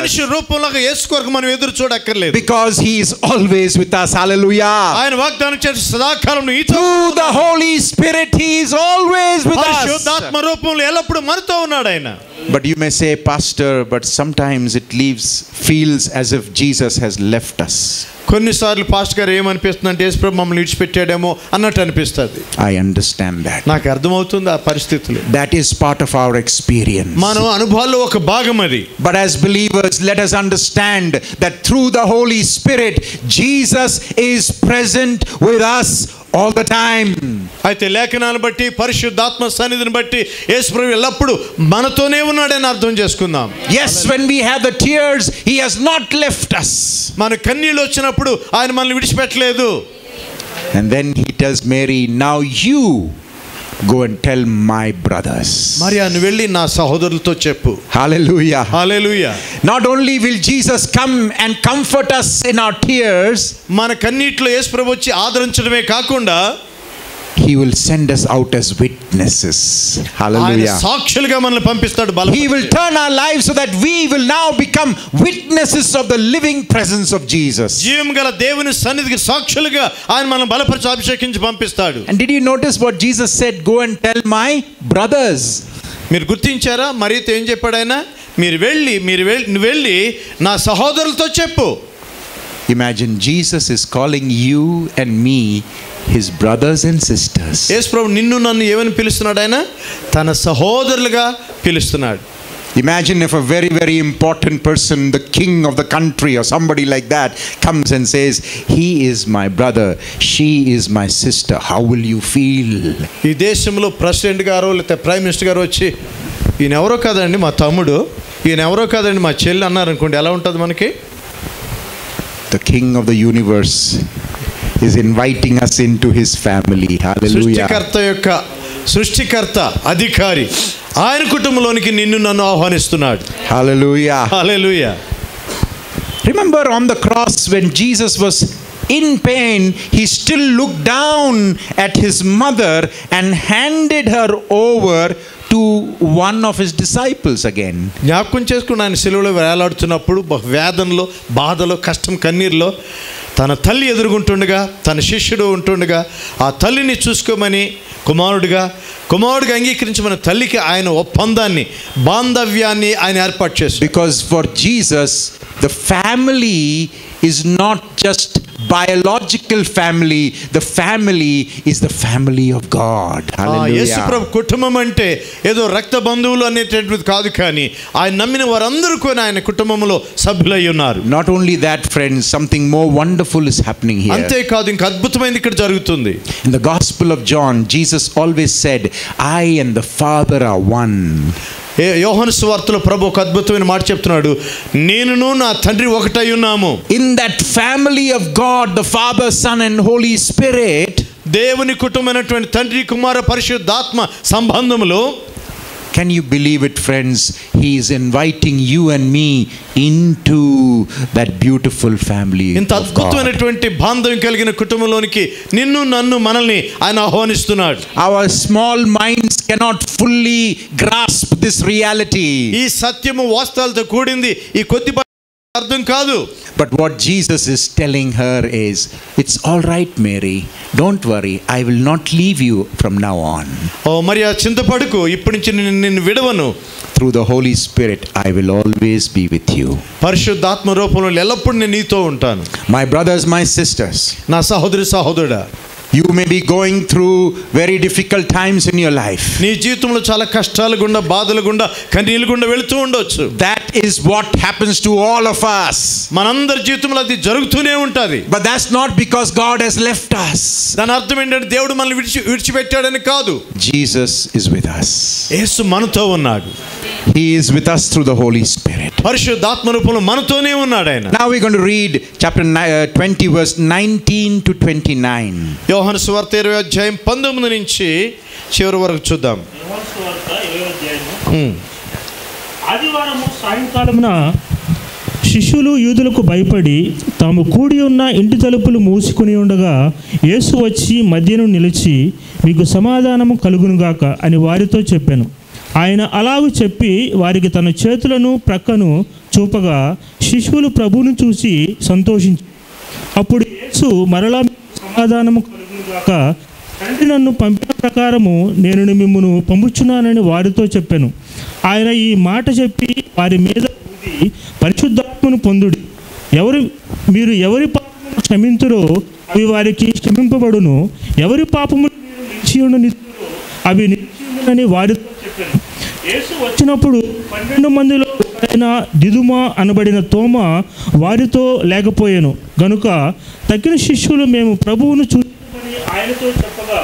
మనిషి రూపంలో యేసు కొరకు మనం ఎదురు చూడక్కర్లేదు because He is always with us. Hallelujah. ఆయన వాగ్దానం చేసి సదాకాలం నీతో Through the Holy Spirit, He is always with us. పరిశుద్ధాత్మ రూపంలో ఎల్లప్పుడూ మనతో ఉన్నాడు ఆయన But you may say, Pastor, but sometimes it leaves, feels as if Jesus has left us. కొన్నిసార్లు పాస్ట్ గారు ఏమనిపిస్తుందంటే యేసుప్రభు మమ్మల్ని విడిచిపెట్టాడేమో అన్నట్టు అనిపిస్తుంది I understand that. నాకు అర్థమవుతుంది ఆ పరిస్థితులు That is part of our experience. మనం అనుభవాల్లో ఒక భాగం అది But as believers, let us understand that through the Holy Spirit, Jesus is present with us all the time. అయితే లేఖనాన్ని బట్టి పరిశుద్ధాత్మ సన్నిధిని బట్టి యేసుప్రభు ఎల్లప్పుడూ మనతోనే ఉన్నాడని అర్థం చేసుకుందాం Yes, when we have the tears, He has not left us. మన కన్నీళ్ళు వచ్చినప్పుడు ఆయన మనల్ని విడిచిపెట్టలేదు And then He tells Mary, Now you go and tell my brothers. Maria, na నా to chepu. hallelujah hallelujah not only will jesus come and comfort us in our tears మన కన్నీటిలో యేసు ప్రభు వచ్చి ఆదరించడమే He will send us out as witnesses. ఆయన Hallelujah. సాక్షులుగా మనల్ని పంపిస్తాడు బల He will turn our lives so that we will now become witnesses of the living presence of Jesus. జీవం గల దేవుని సన్నిధికి సాక్షులుగా ఆయన మనం బలపరిచి అభిషేకించి పంపిస్తాడు And did you notice what Jesus said? Go and tell my brothers. మీరు గుర్తించారా మరీతో ఏం చెప్పాడు ఆయన మీరు వెళ్ళి మీరు వెళ్ళి నువ్వు వెళ్ళి నా సహోదరులతో చెప్పు Imagine Jesus is calling you and me his brothers and sisters. యేసు ప్రభు నిన్ను నన్ను ఏమని పిలుస్తున్నాడు ఆయన తన సహోదరులుగా పిలుస్తున్నాడు Imagine if a very, very important person, the king of the country or somebody like that, comes and says, He is my brother, she is my sister. How will you feel? ఈ దేశంలో president గారు లేకపోతే prime minister గారు వచ్చి ఈయన ఎవరో కాదండి మా తమ్ముడు ఈయన ఎవరో కాదండి మా చెల్లి అన్నారు అనుకోండి ఎలా ఉంటుంది మనకి The king of the universe is inviting us into his family. Hallelujah. సృష్టికర్త యొక్క సృష్టికర్త అధికారి ఆయన కుటుంబంలోనికి నిన్ను నన్ను ఆహ్వానిస్తున్నాడు Hallelujah. Hallelujah Remember on the cross when Jesus was in pain, he still looked down at his mother and handed her over to one of his disciples again. జ్ఞాపకం చేసుకుని ఆయన సెలవులో వేలాడుతున్నప్పుడు బహు వేదనలో బాధలో కష్టం కన్నీరులో తన తల్లి ఎదురుగుంటుండగా తన శిష్యుడు ఉంటుండగా ఆ తల్లిని చూసుకోమని కుమారుడిగా కుమారుడిగా అంగీకరించమని తల్లికి ఆయన ఒప్పందాన్ని బాంధవ్యాన్ని ఆయన ఏర్పాటు చేస్తారు because for Jesus the family is not just biological family, the family is the family of God. ఆ యేసు Hallelujah. ప్రభు కుటుంబం అంటే ఏదో రక్త బంధువులు అనేటటువంటిది కాదు కానీ ఆయన నమ్మిన వారందరూ కూడా ఆయన కుటుంబంలో సభ్యులై ఉన్నారు Not only that, friends, something more wonderful is happening here. అంతేకాదు ఇంకా అద్భుతమైనది ఇక్కడ జరుగుతుంది In the Gospel of John, Jesus always said, I and the Father are one. ఏ యోహను సువార్తలో ప్రభు ఒక అద్భుతమైన మాట చెప్తున్నాడు. నేనును నా తండ్రి ఒకటై ఉన్నాము. In that family of God, the Father, Son, and Holy Spirit, దేవుని కుటుంబమైనటువంటి తండ్రి కుమార పరిశుద్ధాత్మ సంబంధములో can you believe it, friends? He is inviting you and me into that beautiful family. ఇంత of God. అద్భుతమైనటువంటి బాంధవ్యం కలిగిన కుటుంబంలోనికి నిన్ను నన్ను మనల్ని ఆయన ఆహ్వానిస్తున్నాడు Our small minds cannot fully grasp this reality. ఈ సత్యము వాస్తవాలతో కూడింది ఈ కొద్ది అర్థం కాదు But what Jesus is telling her is, It's all right, Mary. Don't worry. I will not leave you from now on. ఓ మరి ఆ చింతపడుకు ఇప్పటి నుంచి నిన్ను నిన్ను విడవను Through the Holy Spirit, I will always be with you. పరిశుద్ధాత్మ రూపంలో ఎల్లప్పుడూ నేను నీతో ఉంటాను My brothers, my sisters, నా సహోదరి సహోదరుడా you may be going through very difficult times in your life. నీ జీవితంలో చాలా కష్టాలు గుండా బాధలు గుండా కన్నీళ్ళు గుండా వెళుతూ ఉండొచ్చు That is what happens to all of us. మనందరి జీవితంలో అది జరుగుతూనే ఉంటుంది But that's not because God has left us. దాని అర్థం ఏంటంటే దేవుడు మనల్ని విడిచి విడిచిపెట్టాడని కాదు Jesus is with us. యేసు మనతో ఉన్నాడు He is with us through the Holy Spirit. పరిశుద్ధాత్మ రూపంలో మనతోనే ఉన్నాడు ఆయన Now we're going to read chapter ni- uh, 20, verse 19 to 29. యోహన సువార్త ఇరవై అధ్యాయం పంతొమ్మిది నుంచి చివరి వరకు చూద్దాం. ఆదివారము సాయంకాలమున శిష్యులు యూదులకు భయపడి తాము కూడి ఉన్న ఇంటి తలుపులు మూసుకుని ఉండగా యేసు వచ్చి మధ్యను నిలిచి మీకు సమాధానము కలుగునుగాక అని వారితో చెప్పాను. ఆయన అలాగూ చెప్పి వారికి తన చేతులను ప్రక్కను చూపగా శిశువులు ప్రభువును చూసి సంతోషించి అప్పుడు యేసు మరలా సమాధానము కాక తండ్రి నన్ను పంపిన ప్రకారము నేను మిమ్మను పంపుచున్నానని వారితో చెప్పాను. ఆయన ఈ మాట చెప్పి వారి మీద పరిశుద్ధాత్మను పొందుడి. ఎవరు మీరు ఎవరి పాపము క్షమింతురో అవి వారికి క్షమింపబడును. ఎవరి పాపము మీరు అవి నిలిచి వారితో చెప్పాను. యేసు వచ్చినప్పుడు పన్నెండు మందిలో ఆయన దిదుమ అనబడిన తోమ వారితో లేకపోయాను. గనుక తగిన శిష్యులు మేము ప్రభువును చూసి ఆయనతో చెప్పగా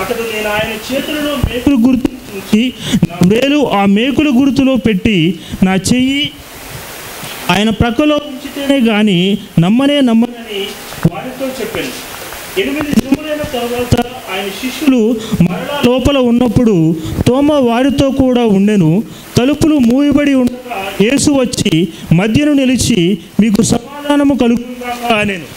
అతడు నేను ఆయన చేతులలో మేకులు గుర్తు నా వేలు ఆ మేకుల గుర్తులో పెట్టి నా చెయ్యి ఆయన ప్రక్కలో ఉంచితేనే గాని నమ్మనే నమ్మనని వారితో చెప్పాను. ఎనిమిది దినములైన తర్వాత ఆయన శిష్యులు మరలా లోపల ఉన్నప్పుడు తోమ వారితో కూడా ఉండెను. తలుపులు మూయబడి ఉండగా యేసు వచ్చి మధ్యను నిలిచి మీకు సమాధానము కలుగుగా అనేను.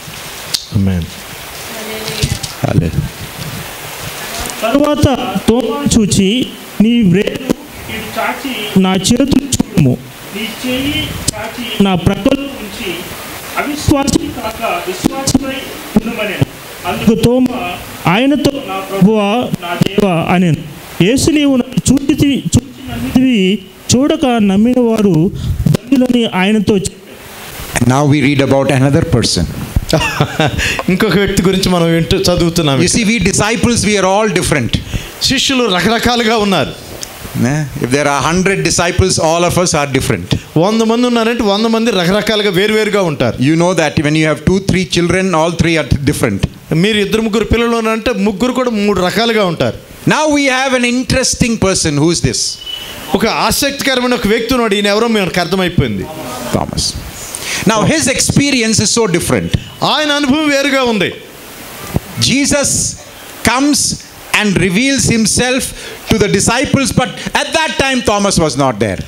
తరువాత తోమాను చూచి నీ వ్రేలు చాచి నా చేతులు చూడము. నీ చెయ్యి చాచి నా ప్రక్కలు ఉంచి అవిశ్వాసి కాక విశ్వాసమై ఉండమని అందుకు తోమ ఆయనతో నా ప్రభువా నా దేవ అని యేసు నీవు చూచి చూచి నమ్మితివి చూడక నమ్మిన వారు ధన్యులని ఆయనతో now we read about another person. ఇంకొక వ్యక్తి గురించి మనం వింటూ చదువుతున్నాం you see we disciples we're all different శిష్యులు రకరకాలుగా ఉన్నారు. If there are hundred disciples all of us are different వంద మంది ఉన్నారంటే వంద మంది రకరకాలుగా వేరువేరుగా ఉంటారు. You know that when you have two three children all three are different మీరు ఇద్దరు ముగ్గురు పిల్లలు ఉన్నారంటే ముగ్గురు కూడా మూడు రకాలుగా ఉంటారు. నా we have an interesting person whose this ఒక ఆసక్తికరమైన ఒక వ్యక్తి ఉన్నాడు. ఈయన ఎవరో మీకు అర్థమైపోయింది. థామస్ నా his experience is so different ఆయన అనుభవం వేరుగా ఉంది. Jesus comes and reveals himself to the disciples but at that time Thomas was not there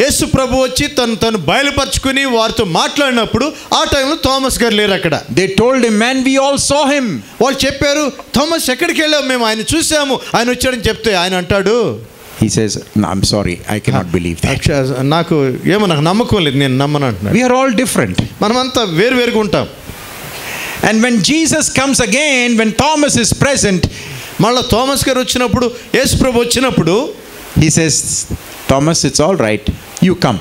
యేసు ప్రభు వచ్చి తను తను బయలుపరుచుకుని వారితో మాట్లాడినప్పుడు ఆ టైంలో థామస్ గారు లేరు అక్కడ. They told man we all saw him వాళ్ళు చెప్పారు థామస్ ఎక్కడికి వెళ్ళాం మేము ఆయన చూసాము. ఆయన వచ్చాడని చెప్తే ఆయన అంటాడు He says, no, I'm sorry, I cannot believe that. "అక్ష- నాకు ఏమో నాకు నమ్మకం లేదు నేను నమ్మను We are all different. మనమంతా వేరువేరుగా ఉంటాం And when Jesus comes again, when Thomas is present, మళ్ళీ థామస్ గారు వచ్చినప్పుడు యేసు ప్రభు వచ్చినప్పుడు he says, Thomas, it's all right. You come.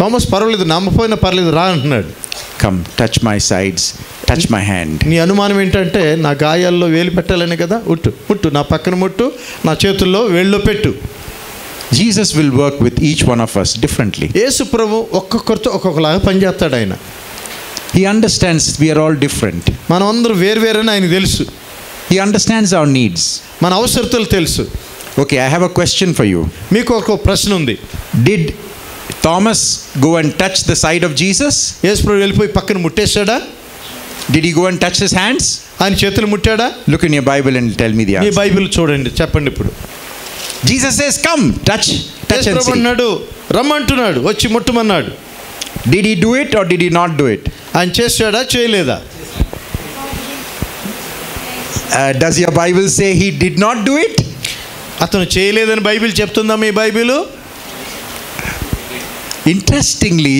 థామస్ పర్వాలేదు నమ్మపోయినా పర్లేదు రా అంటున్నాడు come touch my sides touch my hand నీ అనుమానం ఏంటంటే నా గాయాల్లో వేలు పెట్టాలనే కదా ఉట్టు ఉట్టు నా పక్కన ముట్టు నా చేతుల్లో వేళ్ళు పెట్టు. Jesus will work with each one of us differently యేసు ప్రభు ఒక్కొక్కరితో ఒక్కొక్కలాగా పనిచేస్తాడు ఆయన. He understands we're all different మనం అందరూ వేరు వేరే ఆయన తెలుసు. హీ అండర్స్టాండ్స్ అవర్ నీడ్స్ మన అవసరతలు తెలుసు. Okay I have a question for you మీకు ఒక ప్రశ్న ఉంది. Did Thomas go and touch the side of Jesus Yesu ప్రభు వెళ్ళిపోయి పక్కన ముట్టేశాడా? Did you go and touch his hands ఆయన చేతులు ముట్టాడా? Look in you Bible and tell me the ఈ Bible చూడండి చెప్పండి ఇప్పుడు. Jesus says come touch touch అన్నాడు రమ్మంటున్నాడు వచ్చి ముట్టమన్నాడు. Did he do it or did he not do it ఆయన చేశాడా చేయలేదా? Does your Bible say he did not do it అతను చేయలేదని బైబిల్ చెప్తుందా మీ బైబిలు? Interestingly,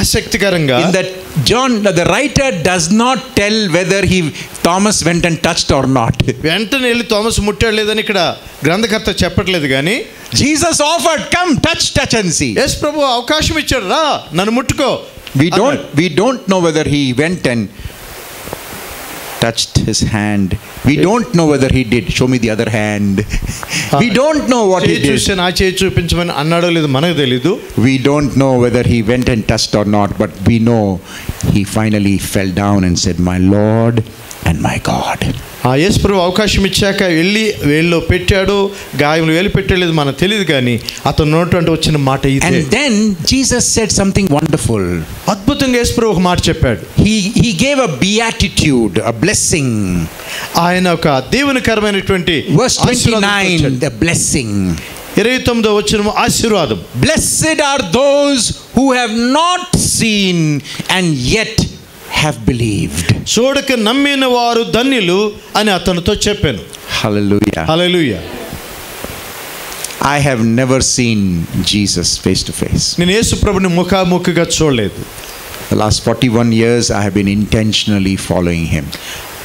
ఆసక్తికరంగా in that John, the writer does not tell whether he Thomas went and touched or not. వెంటనే వెళ్ళి థామస్ ముట్టాడు లేదని ఇక్కడ గ్రంథకర్త చెప్పట్లేదు కానీ Jesus offered, Come, touch, touch and see. యేసు ప్రభు అవకాశం ఇచ్చాడు రా నన్ను ముట్టుకో We don't అన్నాడు. we don't know whether he went and touched his hand. We don't know whether he did. Show me the other hand. we don't know what he did. చూసి నా చేయి చూపించమని అన్నాడో లేదు మనకు తెలీదు We don't know whether he went and touched or not, but we know he finally fell down and said, My Lord and my God. ఆ యేసు ప్రభు అవకాశం ఇచ్చాక వెళ్ళి వేళ్ళు పెట్టాడు గాయములు వేలు పెట్టలేదు మనకు తెలియదు కానీ అతను నోటి వచ్చిన మాట ఇదే And then Jesus said something wonderful. అద్భుతంగా యేసు ప్రభు ఒక మాట చెప్పాడు He, he gave a beatitude, a blessing. ఆయన ఒక దేవునికరమైనటువంటి Verse ఆశీర్వాదం 29, ఇచ్చాడు. the blessing. ఇరవై తొమ్మిదో వచ్చిన ఆశీర్వాదం Blessed are those who have not seen and yet have believed చూడక నమ్మిన వారు ధన్యులు అని అతనితో చెప్పాను. I have never seen Jesus face to face నేను యేసుప్రభుని ముఖాముఖిగా చూడలేదు. Last forty one years I been intentionally following him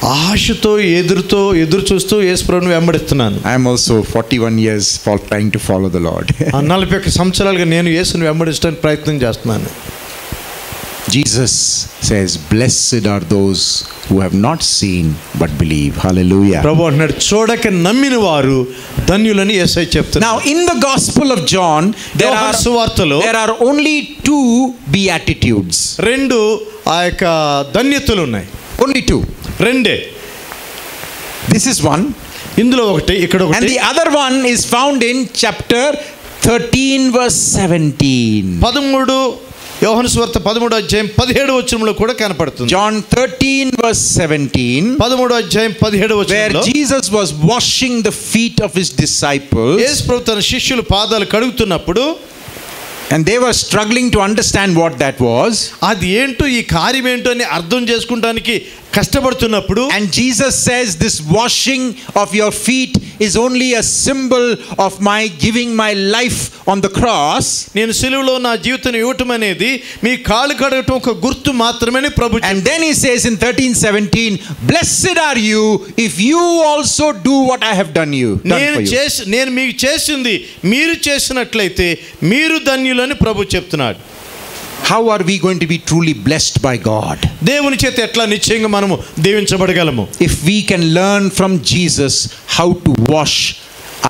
ఆశతో ఎదురుతో ఎదురు చూస్తూ యేసు ప్రభుని వెంబడిస్తున్నాను. I'm also forty one years fall trying to follow the Lord నలభై ఒక్క సంవత్సరాలుగా నేను యేసుని వెంబడించడానికి ప్రయత్నం చేస్తున్నాను. Jesus says, Blessed are those who have not seen but believe. Hallelujah. ప్రభు అంటున్నాడు చూడక నమ్మిన వారు ధన్యులని యేసై చెప్తున్నారు Now, in the Gospel of John, there are, యోహాను సువార్తలో there are only two beatitudes. రెండు ఆ యొక్క ధన్యతలు ఉన్నాయి Only two. రెండే This is one. ఇందులో ఒకటి ఇక్కడ And ఒకటి the other one is found in chapter 13, verse 17. పదమూడు యోహను సువార్త పదమూడు అధ్యాయం పదిహేడు వచనంలో కూడా కనపడుతుంది John 13, verse 17, పదమూడు అధ్యాయం పదిహేడు వచనంలో Jesus was washing the feet of his disciples, యేసు ప్రభు తన శిష్యులు పాదాలు కడుగుతున్నప్పుడు and they were struggling to understand what that was. అది ఏంటో ఈ కార్యం ఏంటో అని అర్థం చేసుకుంటానికి కష్టపడుతున్నప్పుడు And Jesus says, This washing of your feet is only a symbol of my giving my life on the cross. నేను సిలువలో నా జీవితం ఇవ్వటం అనేది మీ కాళ్ళు కడగటం ఒక గుర్తు మాత్రమే ప్రభు And then he says in 1317, Blessed are you if you also do what I have done you. Done నేను for you. చేసి నేను మీకు చేసింది మీరు చేసినట్లయితే మీరు ధన్యులని ప్రభు చెప్తున్నాడు how are we going to be truly blessed by God దేవుని చేతి ఎట్లా నిశ్చయంగా మనము దీవించబడగలము? If we can learn from Jesus how to wash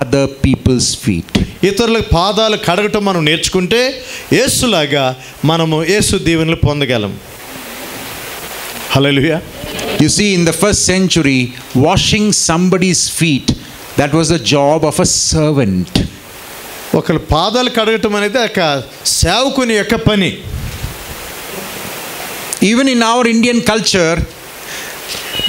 other people's feet ఇతరుల పాదాలు కడగటం మనం నేర్చుకుంటే ఏసులాగా మనము ఏసు దీవెనలు పొందగలం. Hello you see in the first century washing somebody's feet that was the job of a servant ఒకరి పాదాలు కడగటం అనేది ఒక సేవకుని యొక్క పని. Even in our Indian culture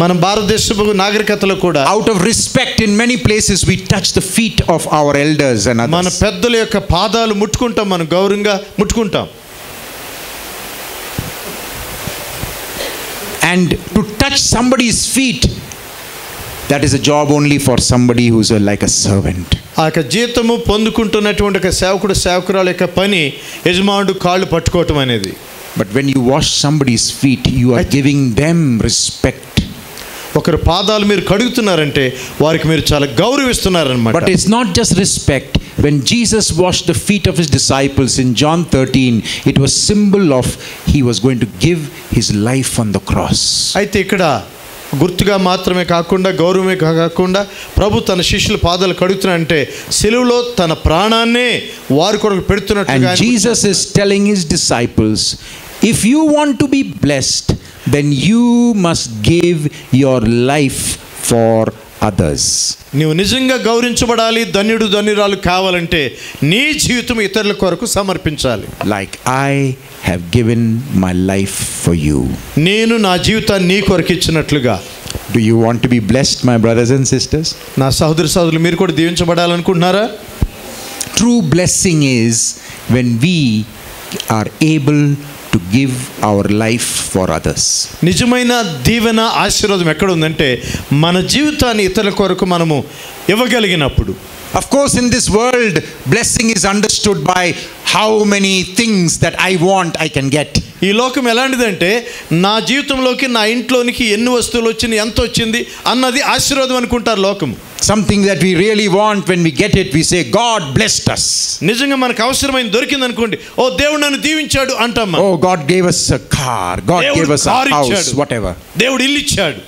మన భారతదేశపు నాగరికతలో కూడా out of respect in many places we touch the feet of our elders and మన పెద్దల యొక్క పాదాలు ముట్టుకుంటాం మనం గౌరవంగా ముట్టుకుంటాం. And to touch somebody's feet that is a job only for somebody who's like a servant ఆ యొక్క జీతము పొందుకుంటున్నటువంటి ఒక సేవకుడు సేవకురాల యొక్క పని యజమానుడు కాళ్ళు పట్టుకోవటం అనేది. But when you wash somebody's feet, you are giving them respect. ఒకరి పాదాలు మీరు కడుగుతున్నారంటే వారికి మీరు చాలా గౌరవిస్తున్నారనమాట But it's not just respect. When Jesus washed the feet of his disciples in John 13, it was symbol of he was going to give his life on the cross. అయితే ఇక్కడ గుర్తుగా మాత్రమే కాకుండా గౌరవమే కా- కాకుండా ప్రభు తన శిష్యుల పాదాలు కడుగుతున్నాడంటే సెలువులో తన ప్రాణాన్నే వారి కొరకు పెడుతున్నట్టుగా And ఆయన- Jesus is telling his disciples, if you want to be blessed then you must give your life for others నువ్వు నిజంగా గౌరవించబడాలి ధన్యుడు ధన్యురాలు కావాలంటే నీ జీవితం ఇతరుల కొరకు సమర్పించాలి. Like I have given my life for you నేను నా జీవితాన్ని నీ కొరకు ఇచ్చినట్లుగా. Do you want be blessed my brothers and sisters నా సహోదరి సహోదరులు మీరు కూడా దీవించబడాలనుకుంటున్నారా? True blessing is when we are able to give our life for others. నిజమైన దీవెన ఆశీర్వాదం ఎక్కడ ఉందంటే మన జీవితాన్ని ఇతరుల కొరకు మనము ఇవ్వగలిగినప్పుడు Of course, in this world, blessing is understood by how many things that I want I can get. ఈ లోకం ఎలాంటిదంటే నా జీవితంలోకి నా ఇంట్లోనికి ఎన్ని వస్తువులు వచ్చింది ఎంత వచ్చింది అన్నది ఆశీర్వాదం అనుకుంటారు లోకం Something that we really want, when we get it, we say, God blessed us. నిజంగా మనకు అవసరమైన దొరికింది అనుకోండి ఓ దేవుడు నన్ను దీవించాడు అంటాం మనం. Oh, God gave us a car, God దేవుడు gave us a car house, ఇచ్చాడు. whatever. దేవుడు ఇల్లు ఇచ్చాడు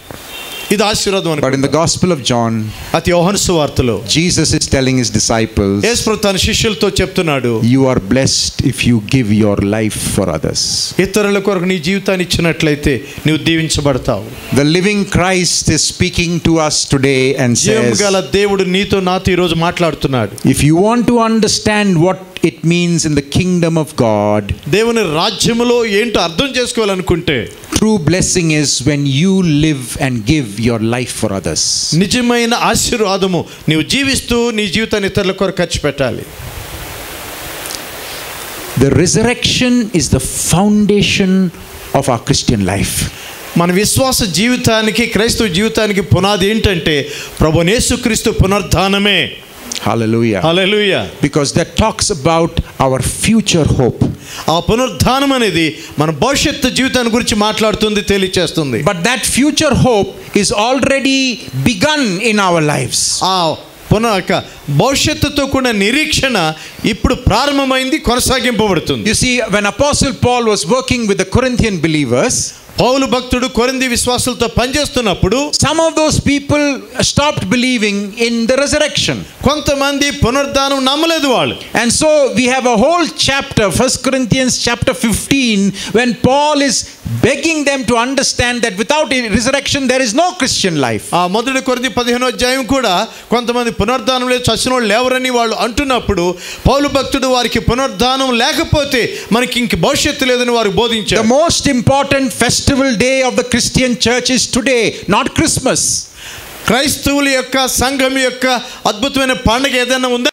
ఇది ఆశీర్వాదం But in అనుకుంటాం the Gospel of John, అతి యోహన్ సువార్తలో Jesus is telling his disciples, యేసు తన శిష్యులతో చెప్తున్నాడు You are blessed if you give your life for others. ఇతరుల కొరకు నీ జీవితాన్ని ఇచ్చినట్లయితే నువ్వు దీవించబడతావు The living Christ is speaking to us today and జీవం says, గల దేవుడు నీతో నాతో ఈరోజు మాట్లాడుతున్నాడు If you want to understand what it means in the kingdom of God దేవుని రాజ్యములో ఏంటో అర్థం చేసుకోవాలనుకుంటే true blessing is when you live and give your life for others నిజమైన ఆశీర్వాదము నీవు జీవిస్తూ నీ జీవితాన్ని ఇతరుల కొరకు ఖర్చు పెట్టాలి. The resurrection is the foundation of a Christian life మన విశ్వాస జీవితానికి క్రైస్తవ జీవితానికి పునాది ఏంటంటే ప్రభు నేసుక్రీస్తు పునర్ధానమే. Hallelujah. Hallelujah. Because that talks about our future hope. ఆ పునరుద్ధానం అనేది మన భవిష్యత్తు జీవితాన్ని గురించి మాట్లాడుతుంది తెలియచేస్తుంది but that future hope is already begun in our lifes ఆ పున భవిష్యత్తుతో కూడిన నిరీక్షణ ఇప్పుడు ప్రారంభమైంది కొనసాగింపబడుతుంది you see when Paul was working with the Corinthian believers Paul భక్తుడు కొరింది విశ్వాసులతో పనిచేస్తున్నప్పుడు some of those people stopped believing in the resurrection. కొంతమంది పునరుద్ధానం నమ్మలేదు వాళ్ళు And so we have a whole chapter, 1 Corinthians chapter 15, when Paul is begging them to understand that without a resurrection there is no Christian life. ఆ మొదటి కొరింది పదిహేనో అధ్యాయం కూడా కొంతమంది పునరుద్ధానం లేదు చచ్చిన వాళ్ళు లేవరని వాళ్ళు అంటున్నప్పుడు పౌలు భక్తుడు వారికి పునరుద్ధానం లేకపోతే మనకి ఇంక భవిష్యత్తు లేదని వారు The బోధించారు most important festival day of the Christian church is today, not Christmas. క్రైస్తవుల యొక్క సంఘం యొక్క అద్భుతమైన పండుగ ఏదైనా ఉందా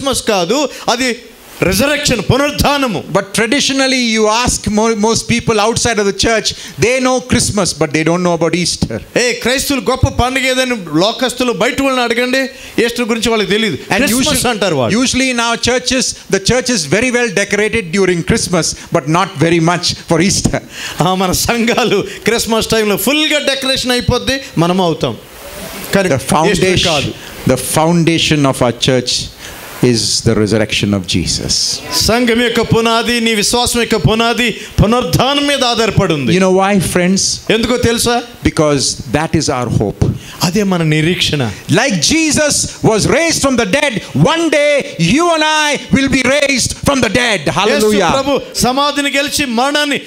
క్రిస్మస్ కాదు అది రిజరెక్షన్ పునరుద్ధానము But traditionally, you ask mo- most people outside of the church, they know Christmas, but they don't know about Easter. ఏ క్రైస్తువులు గొప్ప పండుగ ఏదని లోకస్తులు బయట వాళ్ళని అడగండి ఈస్టర్ గురించి వాళ్ళకి తెలియదు And క్రిస్మస్ అంటారు వాళ్ళు usually in our churches, the church is very well decorated during Christmas, but not very much for Easter. ఆ, మన సంఘాలు క్రిస్మస్ టైంలో ఫుల్గా డెకరేషన్ అయిపోద్ది మనం అవుతాం కానీ foundation, కాదు the foundation of our church is the resurrection of Jesus. సంఘం యొక్క పునాది నీ విశ్వాసం యొక్క పునాది పునరుద్ధానం మీద ఆధారపడి ఉంది You know why, friends? ఎందుకో తెలుసా Because that is our hope. అదే మన నిరీక్షణ Like Jesus was raised from the dead, one day you and I will be raised from the dead. Yesu Hallelujah. ప్రభు సమాధిని గెలిచి మరణాన్ని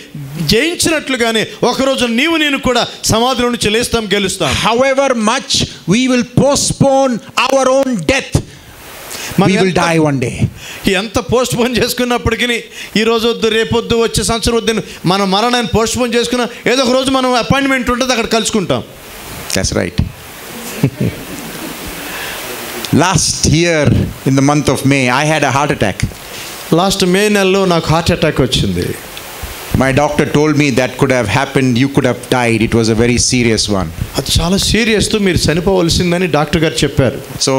జయించినట్లుగానే ఒకరోజు నీవు నేను కూడా సమాధిలో నుంచి లేస్తాం గెలుస్తాం However much we will postpone our own death, మనం మన విల్ డై వన్ డే ఎంత పోస్ట్ పోన్ చేసుకున్నప్పటికీ రోజు వద్దు రేపొద్దు వచ్చే సంవత్సరం వద్దు మన మరణాన్ని పోస్ట్ పోన్ చేసుకున్నా ఏదో ఒక రోజు మనం అపాయింట్మెంట్ ఉంటుంది అక్కడ కలుసుకుంటాం. That's right last year in the month of May I had a heart attack last May నెలలో నాకు హార్ట్ అటాక్ వచ్చింది. My doctor told me that could have happen you could have died it was a very serious one అది చాలా సీరియస్తో మీరు చనిపోవలసిందని doctor గారు చెప్పారు. So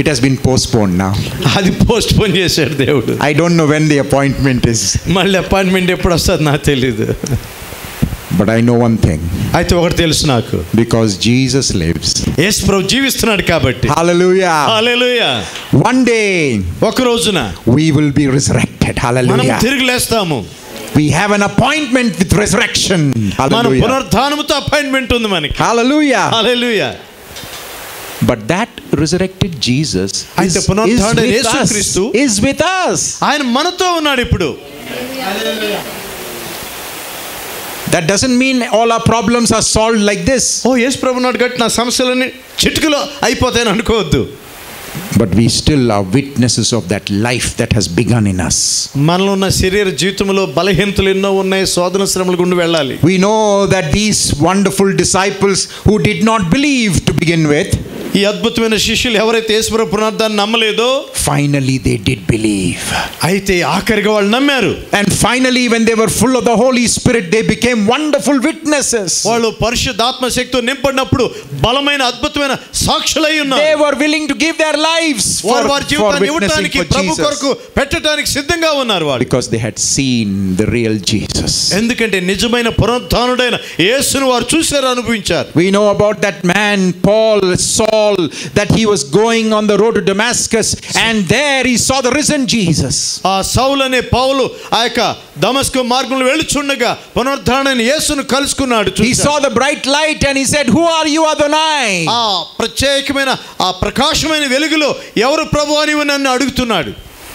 it has been postponed now. అది పోస్ట్ పోన్ చేశాడు దేవుడు I don't know when the appointment is, మళ్ళీ అపాయింట్మెంట్ ఎప్పుడు వస్తుంది నాకు తెలియదు but I know one thing అయితే ఒకటి తెలుసు నాకు because Jesus lives. యేసు ప్రభు జీవిస్తున్నాడు కాబట్టి Hallelujah. హల్లెలూయా One day ఒక రోజున we will be resurrected. మనం Hallelujah. తిరిగి లేస్తాము We have an appointment with resurrection. మన Hallelujah. పునరుద్ధానముతో అపాయింట్మెంట్ ఉంది మనకి Hallelujah. Hallelujah But that resurrected Jesus is, అయితే పునరుద్ధానుడైన యేసుక్రీస్తు. Is with us. ఆయన మనతో ఉన్నాడు ఇప్పుడు That doesn't mean all our problems are solved like this. ఓ యేసు ప్రభు నాడు గట్టి నా సమస్యలన్నీ చిటికలో అయిపోతాయని అనుకోవద్దు But we still are witnesses of that life that has begun in us. మనలో ఉన్న శరీర జీవితంలో బలహీనతలు ఎన్నో ఉన్నాయి శోధన శ్రమలు గుండి వెళ్ళాలి We know that these wonderful disciples who did not believe to begin with, ఈ అద్భుతమైన శిష్యులు ఎవరైతే ఈశ్వర పునర్ధాన్ని నమ్మలేదో ఫైనలీ దే డిడ్ బిలీవ్ అయితే ఆఖరిగా వాళ్ళు నమ్మారు. And finally when they were full of the holy spirit they became wonderful witnesses వాళ్ళు పరిశుద్ధాత్మ శక్తితో నింపడినప్పుడు బలమైన అద్భుతమైన సాక్షులై ఉన్నారు. They were willing to give their lifes for వర్ జీవితాన్ని ఇవ్వడానికి ప్రభు కొరకు పెట్టడానికి సిద్ధంగా ఉన్నారు వాళ్ళు. Because they had seen the real Jesus ఎందుకంటే నిజమైన పునర్ధానుడైన యేసును వారు చూశారు అనుభవించారు. We know about that man Paul so Saul, that he was going on the road to Damascus, and there he saw the risen Jesus. ఆ సౌలు అనే పౌలు ఆ యొక్క దమస్కు మార్గంలో వెళ్ళుచుండగా పునరుద్ధానైన యేసును కలుసుకున్నాడు He చూశాడు. saw the bright light and he said, Who are you, Adonai? ఆ ప్రత్యేకమైన ఆ ప్రకాశమైన వెలుగులో ఎవరు ప్రభు అని నన్ను అడుగుతున్నాడు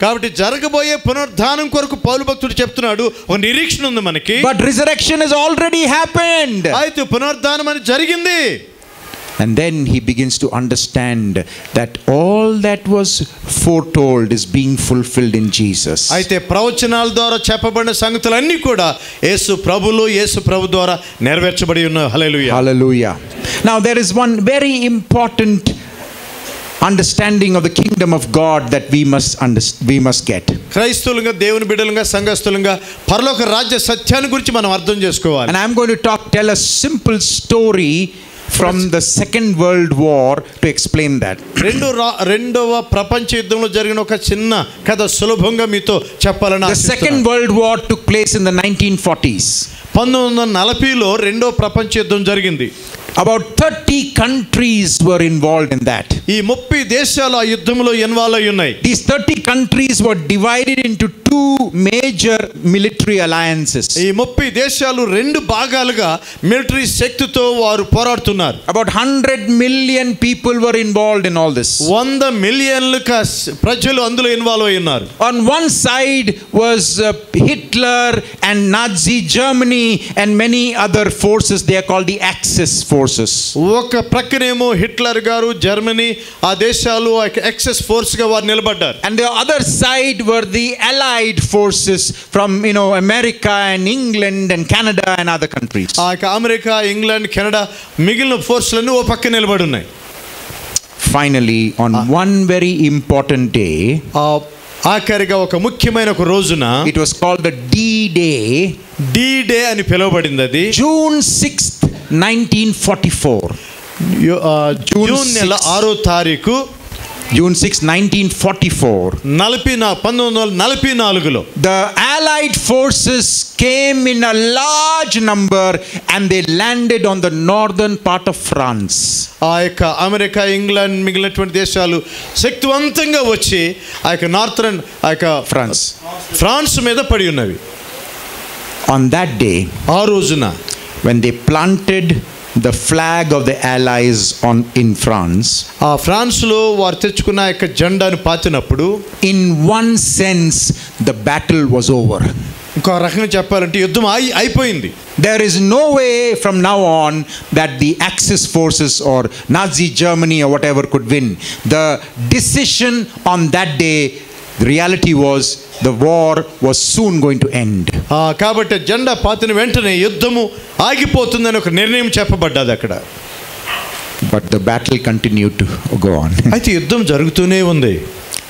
కాబట్టి జరగబోయే పునరుద్ధానం కొరకు పౌలు భక్తుడు చెప్తున్నాడు ఒక నిరీక్షణ ఉంది మనకి but resurrection has already happened. అయితే పునరుద్ధానం అని జరిగింది And then he begins to understand that all that was foretold is being fulfilled in Jesus. అయితే ప్రవచనాల ద్వారా చెప్పబడిన సంగతులన్నీ కూడా యేసు ప్రభులు యేసు ప్రభు ద్వారా నెరవేర్చబడి ఉన్నాయి హల్లెలూయా Hallelujah. Now, there is one very important understanding of the kingdom of God that we must underst- we must get. క్రైస్తవులుగా దేవుని బిడ్డలుగా సంఘస్థులుగా పరలోక రాజ్య సత్యాన్ని గురించి మనం అర్థం చేసుకోవాలి And I'm going to talk tell a simple story from the Second World War to explain that. రెండు రా రెండవ ప్రపంచ యుద్ధంలో జరిగిన ఒక చిన్న కథ సులభంగా మీతో చెప్పాలని The Second ఆశిస్తున్నాను. World War took place in the 1940s. పంతొమ్మిది వందల నలభైలో రెండో ప్రపంచ యుద్ధం జరిగింది. About thirty countries were involve in that ఈ ముప్పై దేశాలు ఆ యుద్ధంలో ఇన్వాల్వ్ అయి ఉన్నాయి. These thirty countries were divided in two major military alliances ఈ ముప్పై దేశాలు రెండు భాగాలుగా మిలిటరీ శక్తితో వారు పోరాడుతున్నారు. About hundred million people were involve in all this వంద మిలియన్ల ప్రజలు అందులో ఇన్వాల్వ్ అయి ఉన్నారు. On one side was Hitler and Nazi Germany and many other forces. They are called the Axis forces. forces. ఒక ప్రక్కనేమో హిట్లర్ గారు జర్మనీ ఆ దేశాలు ఎక్సెస్ ఫోర్స్గా వారు నిలబడ్డారు And the other side were the allied forces from, you know, America and England and Canada and other countries. ఆ యొక్క America England Canada మిగిలిన ఫోర్స్లన్నీ ఓ పక్క నిలబడి ఉన్నాయి Finally, on one very important day, ఆ ఆఖరిగా ఒక ముఖ్యమైన ఒక రోజున it was called the D-Day, D day అని పిలువబడింది అది 6th, 1944. యు- ఆ, June జూన్ నెల 6. ఆరో తారీఖు June 6, 1944. నలభై నా పంతొమ్మిది వందల నలభై నాలుగులో The Allied forces came in a large number and they landed on the northern part of France. ఆ యొక్క అమెరికా ఇంగ్లాండ్ మిగిలినటువంటి దేశాలు శక్తివంతంగా వచ్చి ఆ యొక్క నార్థరన్ ఆ యొక్క France. ఫ్రాన్స్ మీద పడి ఉన్నవి On that day, ఆ రోజున when they planted the flag of the Allies on in France, ఆ ఫ్రాన్స్లో వారు తెచ్చుకున్న యొక్క జెండాను పాతినప్పుడు in one sense, the battle was over. ఇంకో రకంగా చెప్పాలంటే యుద్ధం అయి అయిపోయింది There is no way from now on that the Axis forces or Nazi Germany or whatever could win. The decision on that day, the reality was the war was soon going to end. ఆ, కాబట్టి జెండా పాతిన వెంటనే యుద్ధము ఆగిపోతుందని ఒక నిర్ణయం చెప్పబడ్డది అక్కడ But the battle continued to go on. అయితే యుద్ధం జరుగుతూనే ఉంది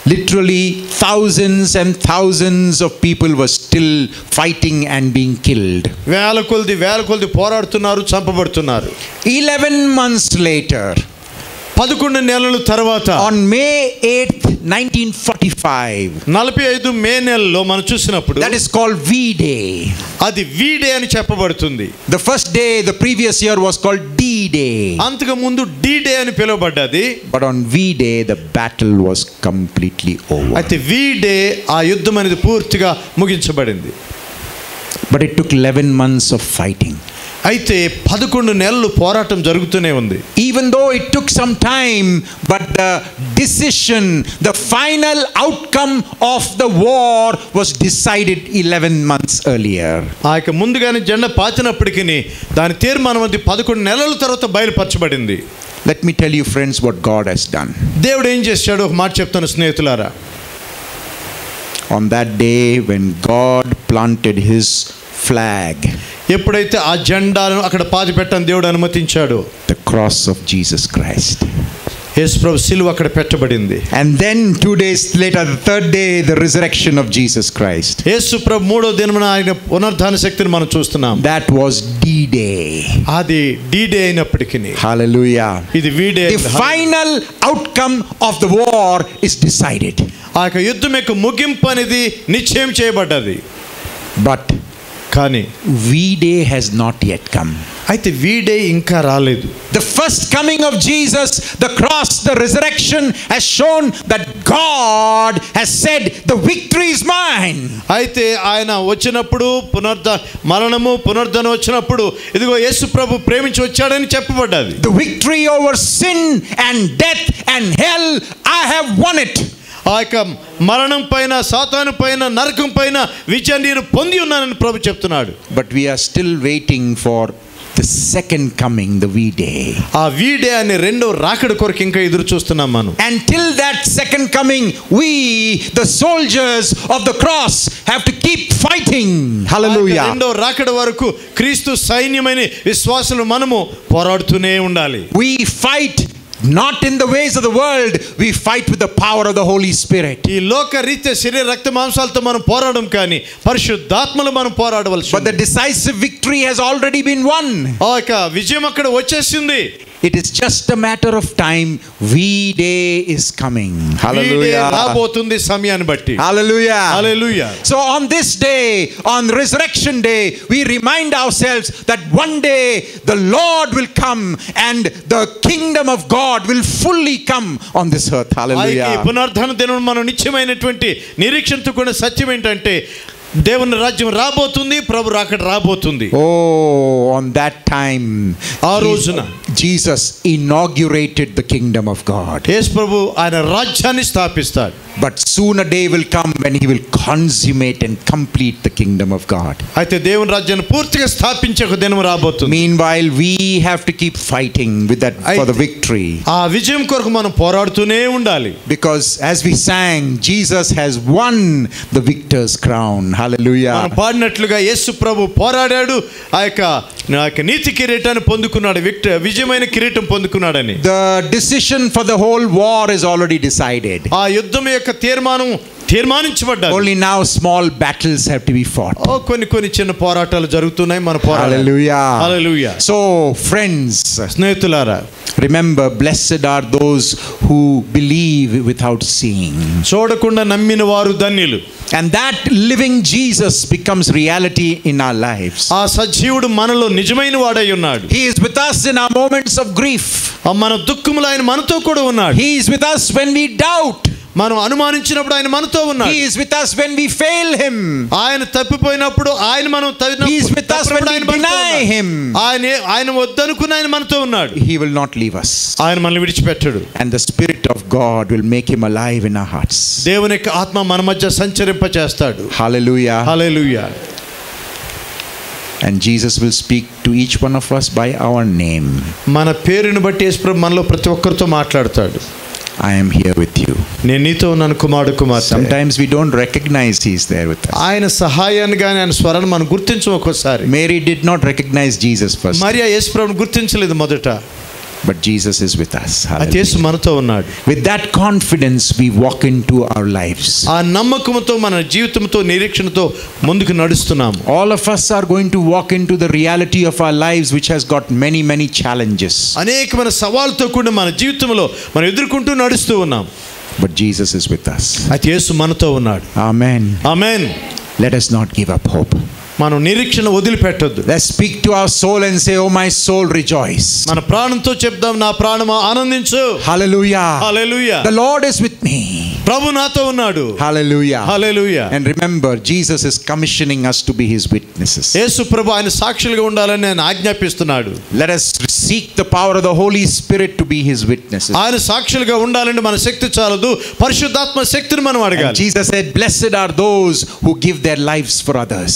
Literally, thousands and thousands of people were still fighting and being killed. వేల కొలది వేల కొలది పోరాడుతున్నారు చంపబడుతున్నారు 11 months later, పదకొండు నెలల తర్వాత on May eight nineteen forty five నలభై ఐదు మే నెలలో మనం చూసినప్పుడు that is call V day అది వీ డే అని చెప్పబడుతుంది. The first day the previous year was called D day అంతకు ముందు డీ డే అని పిలువబడ్డది. But on V day the battle was completely over అయితే వీ డే ఆ యుద్ధం అనేది పూర్తిగా ముగించబడింది. But it took eleven months of fighting అయితే పదకొండు నెలలు పోరాటం జరుగుతూనే ఉంది. Even though it took some time but the decision the final outcome of the war was decided eleven months earlier ఆ యొక్క ముందుగానే జెండా పాచినప్పటికి దాని తీర్మానం అది పదకొండు నెలల తర్వాత బయలుపరచబడింది. Let me tell you friends what God he's done దేవుడు ఏం చేశాడు? ఒక మాట చెప్తాను స్నేహితులారా. On that day when God planted his flag ఎప్పుడైతే ఆ జెండాలను అక్కడ పాతి పెట్టని దేవుడు అనుమతించాడు the cross of Jesus Christ యేసుప్రభు సిలువ అక్కడ పెట్టబడింది. And then two days later the third day the resurrection of Jesus Christ యేసుప్రభు మూడో దినమున ఆయన పునర్ధాన శక్తిని మనం చూస్తున్నాం. దట్ వాస్ డి డే అది డి డే అయినప్పటికీ. హల్లెలూయా ఇది V day the final outcome of the war is decided ఆ యొక్క యుద్ధం యొక్క ముగింపు అనేది నిశ్చయం చేయబడ్డది. బట్ కానీ V Day has not yet come. అయితే వీ డే ఇంకా రాలేదు The first coming of Jesus, the cross, the resurrection has shown that God has said, The victory is mine. అయితే ఆయన వచ్చినప్పుడు పునరుద్ధ మరణము పునరుద్ధరణ వచ్చినప్పుడు ఇదిగో యేసు ప్రభు ప్రేమించి వచ్చాడని చెప్పబడ్డది The victory over sin and death and hell, I have won it. ఆ యొక్క మరణం పైన సాతాను పైన నరకం పైన విజయం నేను పొంది ఉన్నానని ప్రభు చెప్తున్నాడు. But we are still waiting for the second coming the V day ఆ వీ డే అని రెండో రాకడ కొరకు ఇంకా ఎదురు చూస్తున్నాం మనం. And till that second coming we the soldiers of the cross have to keep fighting hallelujah రెండో రాకడ వరకు క్రీస్తు సైన్యమైన విశ్వాసులు మనము పోరాడుతూనే ఉండాలి. We fight not in the ways of the world we fight with the power of the holy spirit ఈ లోక రీత్య శరీర రక్త మాంసాలతో మనం పోరాడడం కానీ పరిశుద్ధాత్మలు మనం పోరాడవలసి but the decisive victory has already been won ఆ యొక్క విజయం అక్కడ వచ్చేసింది. It is just a matter of time. V Day is coming. ఈ డే Hallelujah. రాబోతుంది సమయాన్ని బట్టి Hallelujah. Hallelujah. So on this day, on resurrection day, we remind ourselves that one day the Lord will come and the kingdom of God will fully come on this earth. ఆ యొక్క ఈ Hallelujah. పునరుద్ధరణ దినం మనం నిత్యమైనటువంటి నిరీక్షణతో కూడిన సత్యం ఏంటంటే దేవుని రాజ్యం రాబోతుంది ప్రభు రాకడ రాబోతుంది Oh, on that time, ఆ రోజున. Jesus inaugurated the kingdom of God. యేసు ప్రభు ఆయన రాజ్యాన్ని స్థాపిస్తాడు But soon a day will come when he will consummate and complete the kingdom of God. అయితే దేవుని రాజ్యాన్ని పూర్తిగా స్థాపించే ఒక దినం రాబోతుంది Meanwhile, we have to keep fighting with that for the I- victory. ఆ విజయం కొరకు మనం పోరాడుతూనే ఉండాలి Because as we sang, Jesus has won the victor's crown. మనం పాడినట్లుగా యేసు ప్రభు పోరాడాడు. ఆ యొక్క ఆ యొక్క నీతి కిరీటాన్ని పొందుకున్నాడు. విక్ట విజయమైన కిరీటం పొందుకున్నాడని. The decision for the whole war is already decided. ఆ యుద్ధం యొక్క తీర్మానం తీర్మానించబడ్డారు Only now small battles have to be fought. ఓ కొన్ని కొన్ని చిన్న పోరాటాలు జరుగుతున్నాయి మన పోరాటాలు Hallelujah. Hallelujah. So, friends, స్నేహితులారా remember, blessed are those who believe without seeing. చూడకుండా నమ్మిన వారు ధన్యులు And that living Jesus becomes reality in our lives. ఆ సజీవుడు మనలో నిజమైన వాడై ఉన్నాడు He is with us in our moments of grief. ఆ మన దుఃఖములు ఆయన మనతో కూడా ఉన్నాడు He is with us when we doubt. మనం అనుమానించినప్పుడు ఆయన మనతో ఉన్నాడు He is with us when we fail Him. ఆయన తప్పిపోయినప్పుడు ఆయన మనం తవ్వినప్పుడు- He is with us when తప్పినప్పుడు we ఆయన మనతో deny ఉన్నాడు. Him. ఆయన ఆయన వద్దనుకుని ఆయన మనతో ఉన్నాడు He will not leave us. ఆయన మనల్ని విడిచిపెట్టడు And the Spirit of God will make Him alive in our hearts. దేవుని యొక్క ఆత్మ మన మధ్య సంచరింప చేస్తాడు Hallelujah. Hallelujah And Jesus will speak to each one of us by our name. మన పేరుని బట్టి యేసుప్రభు మనలో ప్రతి ఒక్కరితో మాట్లాడతాడు I am here with you. నేను నీతో ఉన్నాను కుమారుడు Kumar Sometimes we don't recognize He's there with us. ఆయన సహాయాన్ని కానీ ఆయన స్వరాన్ని మనం గుర్తించం ఒక్కోసారి Mary did not recognize Jesus first, మరి ఆ యేసుప్రభుని గుర్తించలేదు మొదట but Jesus is with us. ఆ Hallelujah. యేసు మనతో ఉన్నాడు With that confidence, we walk into our lives. ఆ నమ్మకంతో మన జీవితంతో నిరీక్షణతో ముందుకు నడుస్తున్నాము All of us are going to walk into the reality of our lives, which has got many, many challenges. అనేకమైన సవాళ్ళతో కూడిన మన జీవితంలో మనం ఎదుర్కొంటూ నడుస్తూ ఉన్నాం But Jesus is with us. అయితే యేసు మనతో ఉన్నాడు Amen. Amen Let us not give up hope. మనం నిరీక్షణ వదిలిపెట్టొద్దు Let's speak to our soul and say, Oh, my soul, rejoice. మన ప్రాణంతో చెప్దాం నా ప్రాణమా ఆనందించు Hallelujah. Hallelujah The Lord is with me. ప్రభు నాతో ఉన్నాడు Hallelujah. Hallelujah And remember, Jesus is commissioning us to be his witnesses. యేసు ప్రభు ఆయన సాక్షులుగా ఉండాలని ఆయన ఆజ్ఞాపిస్తున్నాడు Let us seek the power of the Holy Spirit to be his witnesses. ఆయన సాక్షులుగా ఉండాలంటే మన శక్తి చాలదు పరిశుద్ధాత్మ శక్తిని మనం And అడగాలి Jesus said, Blessed are those who give their lives for others.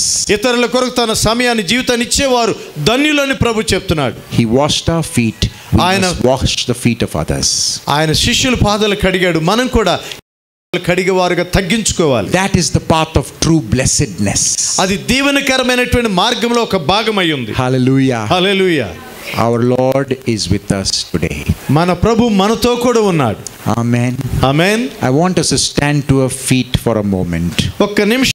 ఇతరుల కొరకు తన సమయాన్ని జీవితాన్ని ఇచ్చేవారు. ధన్యులని ప్రభు చెప్తున్నాడు. హీ వాష్ ద ఫీట్ ఆయన wash the feet of others ఆయన శిష్యుల పాదాలు కడిగాడు. మనం కూడా కడిగే తగ్గించుకోవాలి. That is the path of true blessedness అది దీవెనకరమైనటువంటి మార్గంలో ఒక భాగం అయి ఉంది. Hallelujah hallelujah our Lord is with us today మన ప్రభు మనతో కూడా ఉన్నాడు. Amen amen I want us to stand to our feet for a moment ఒక్క నిమిషం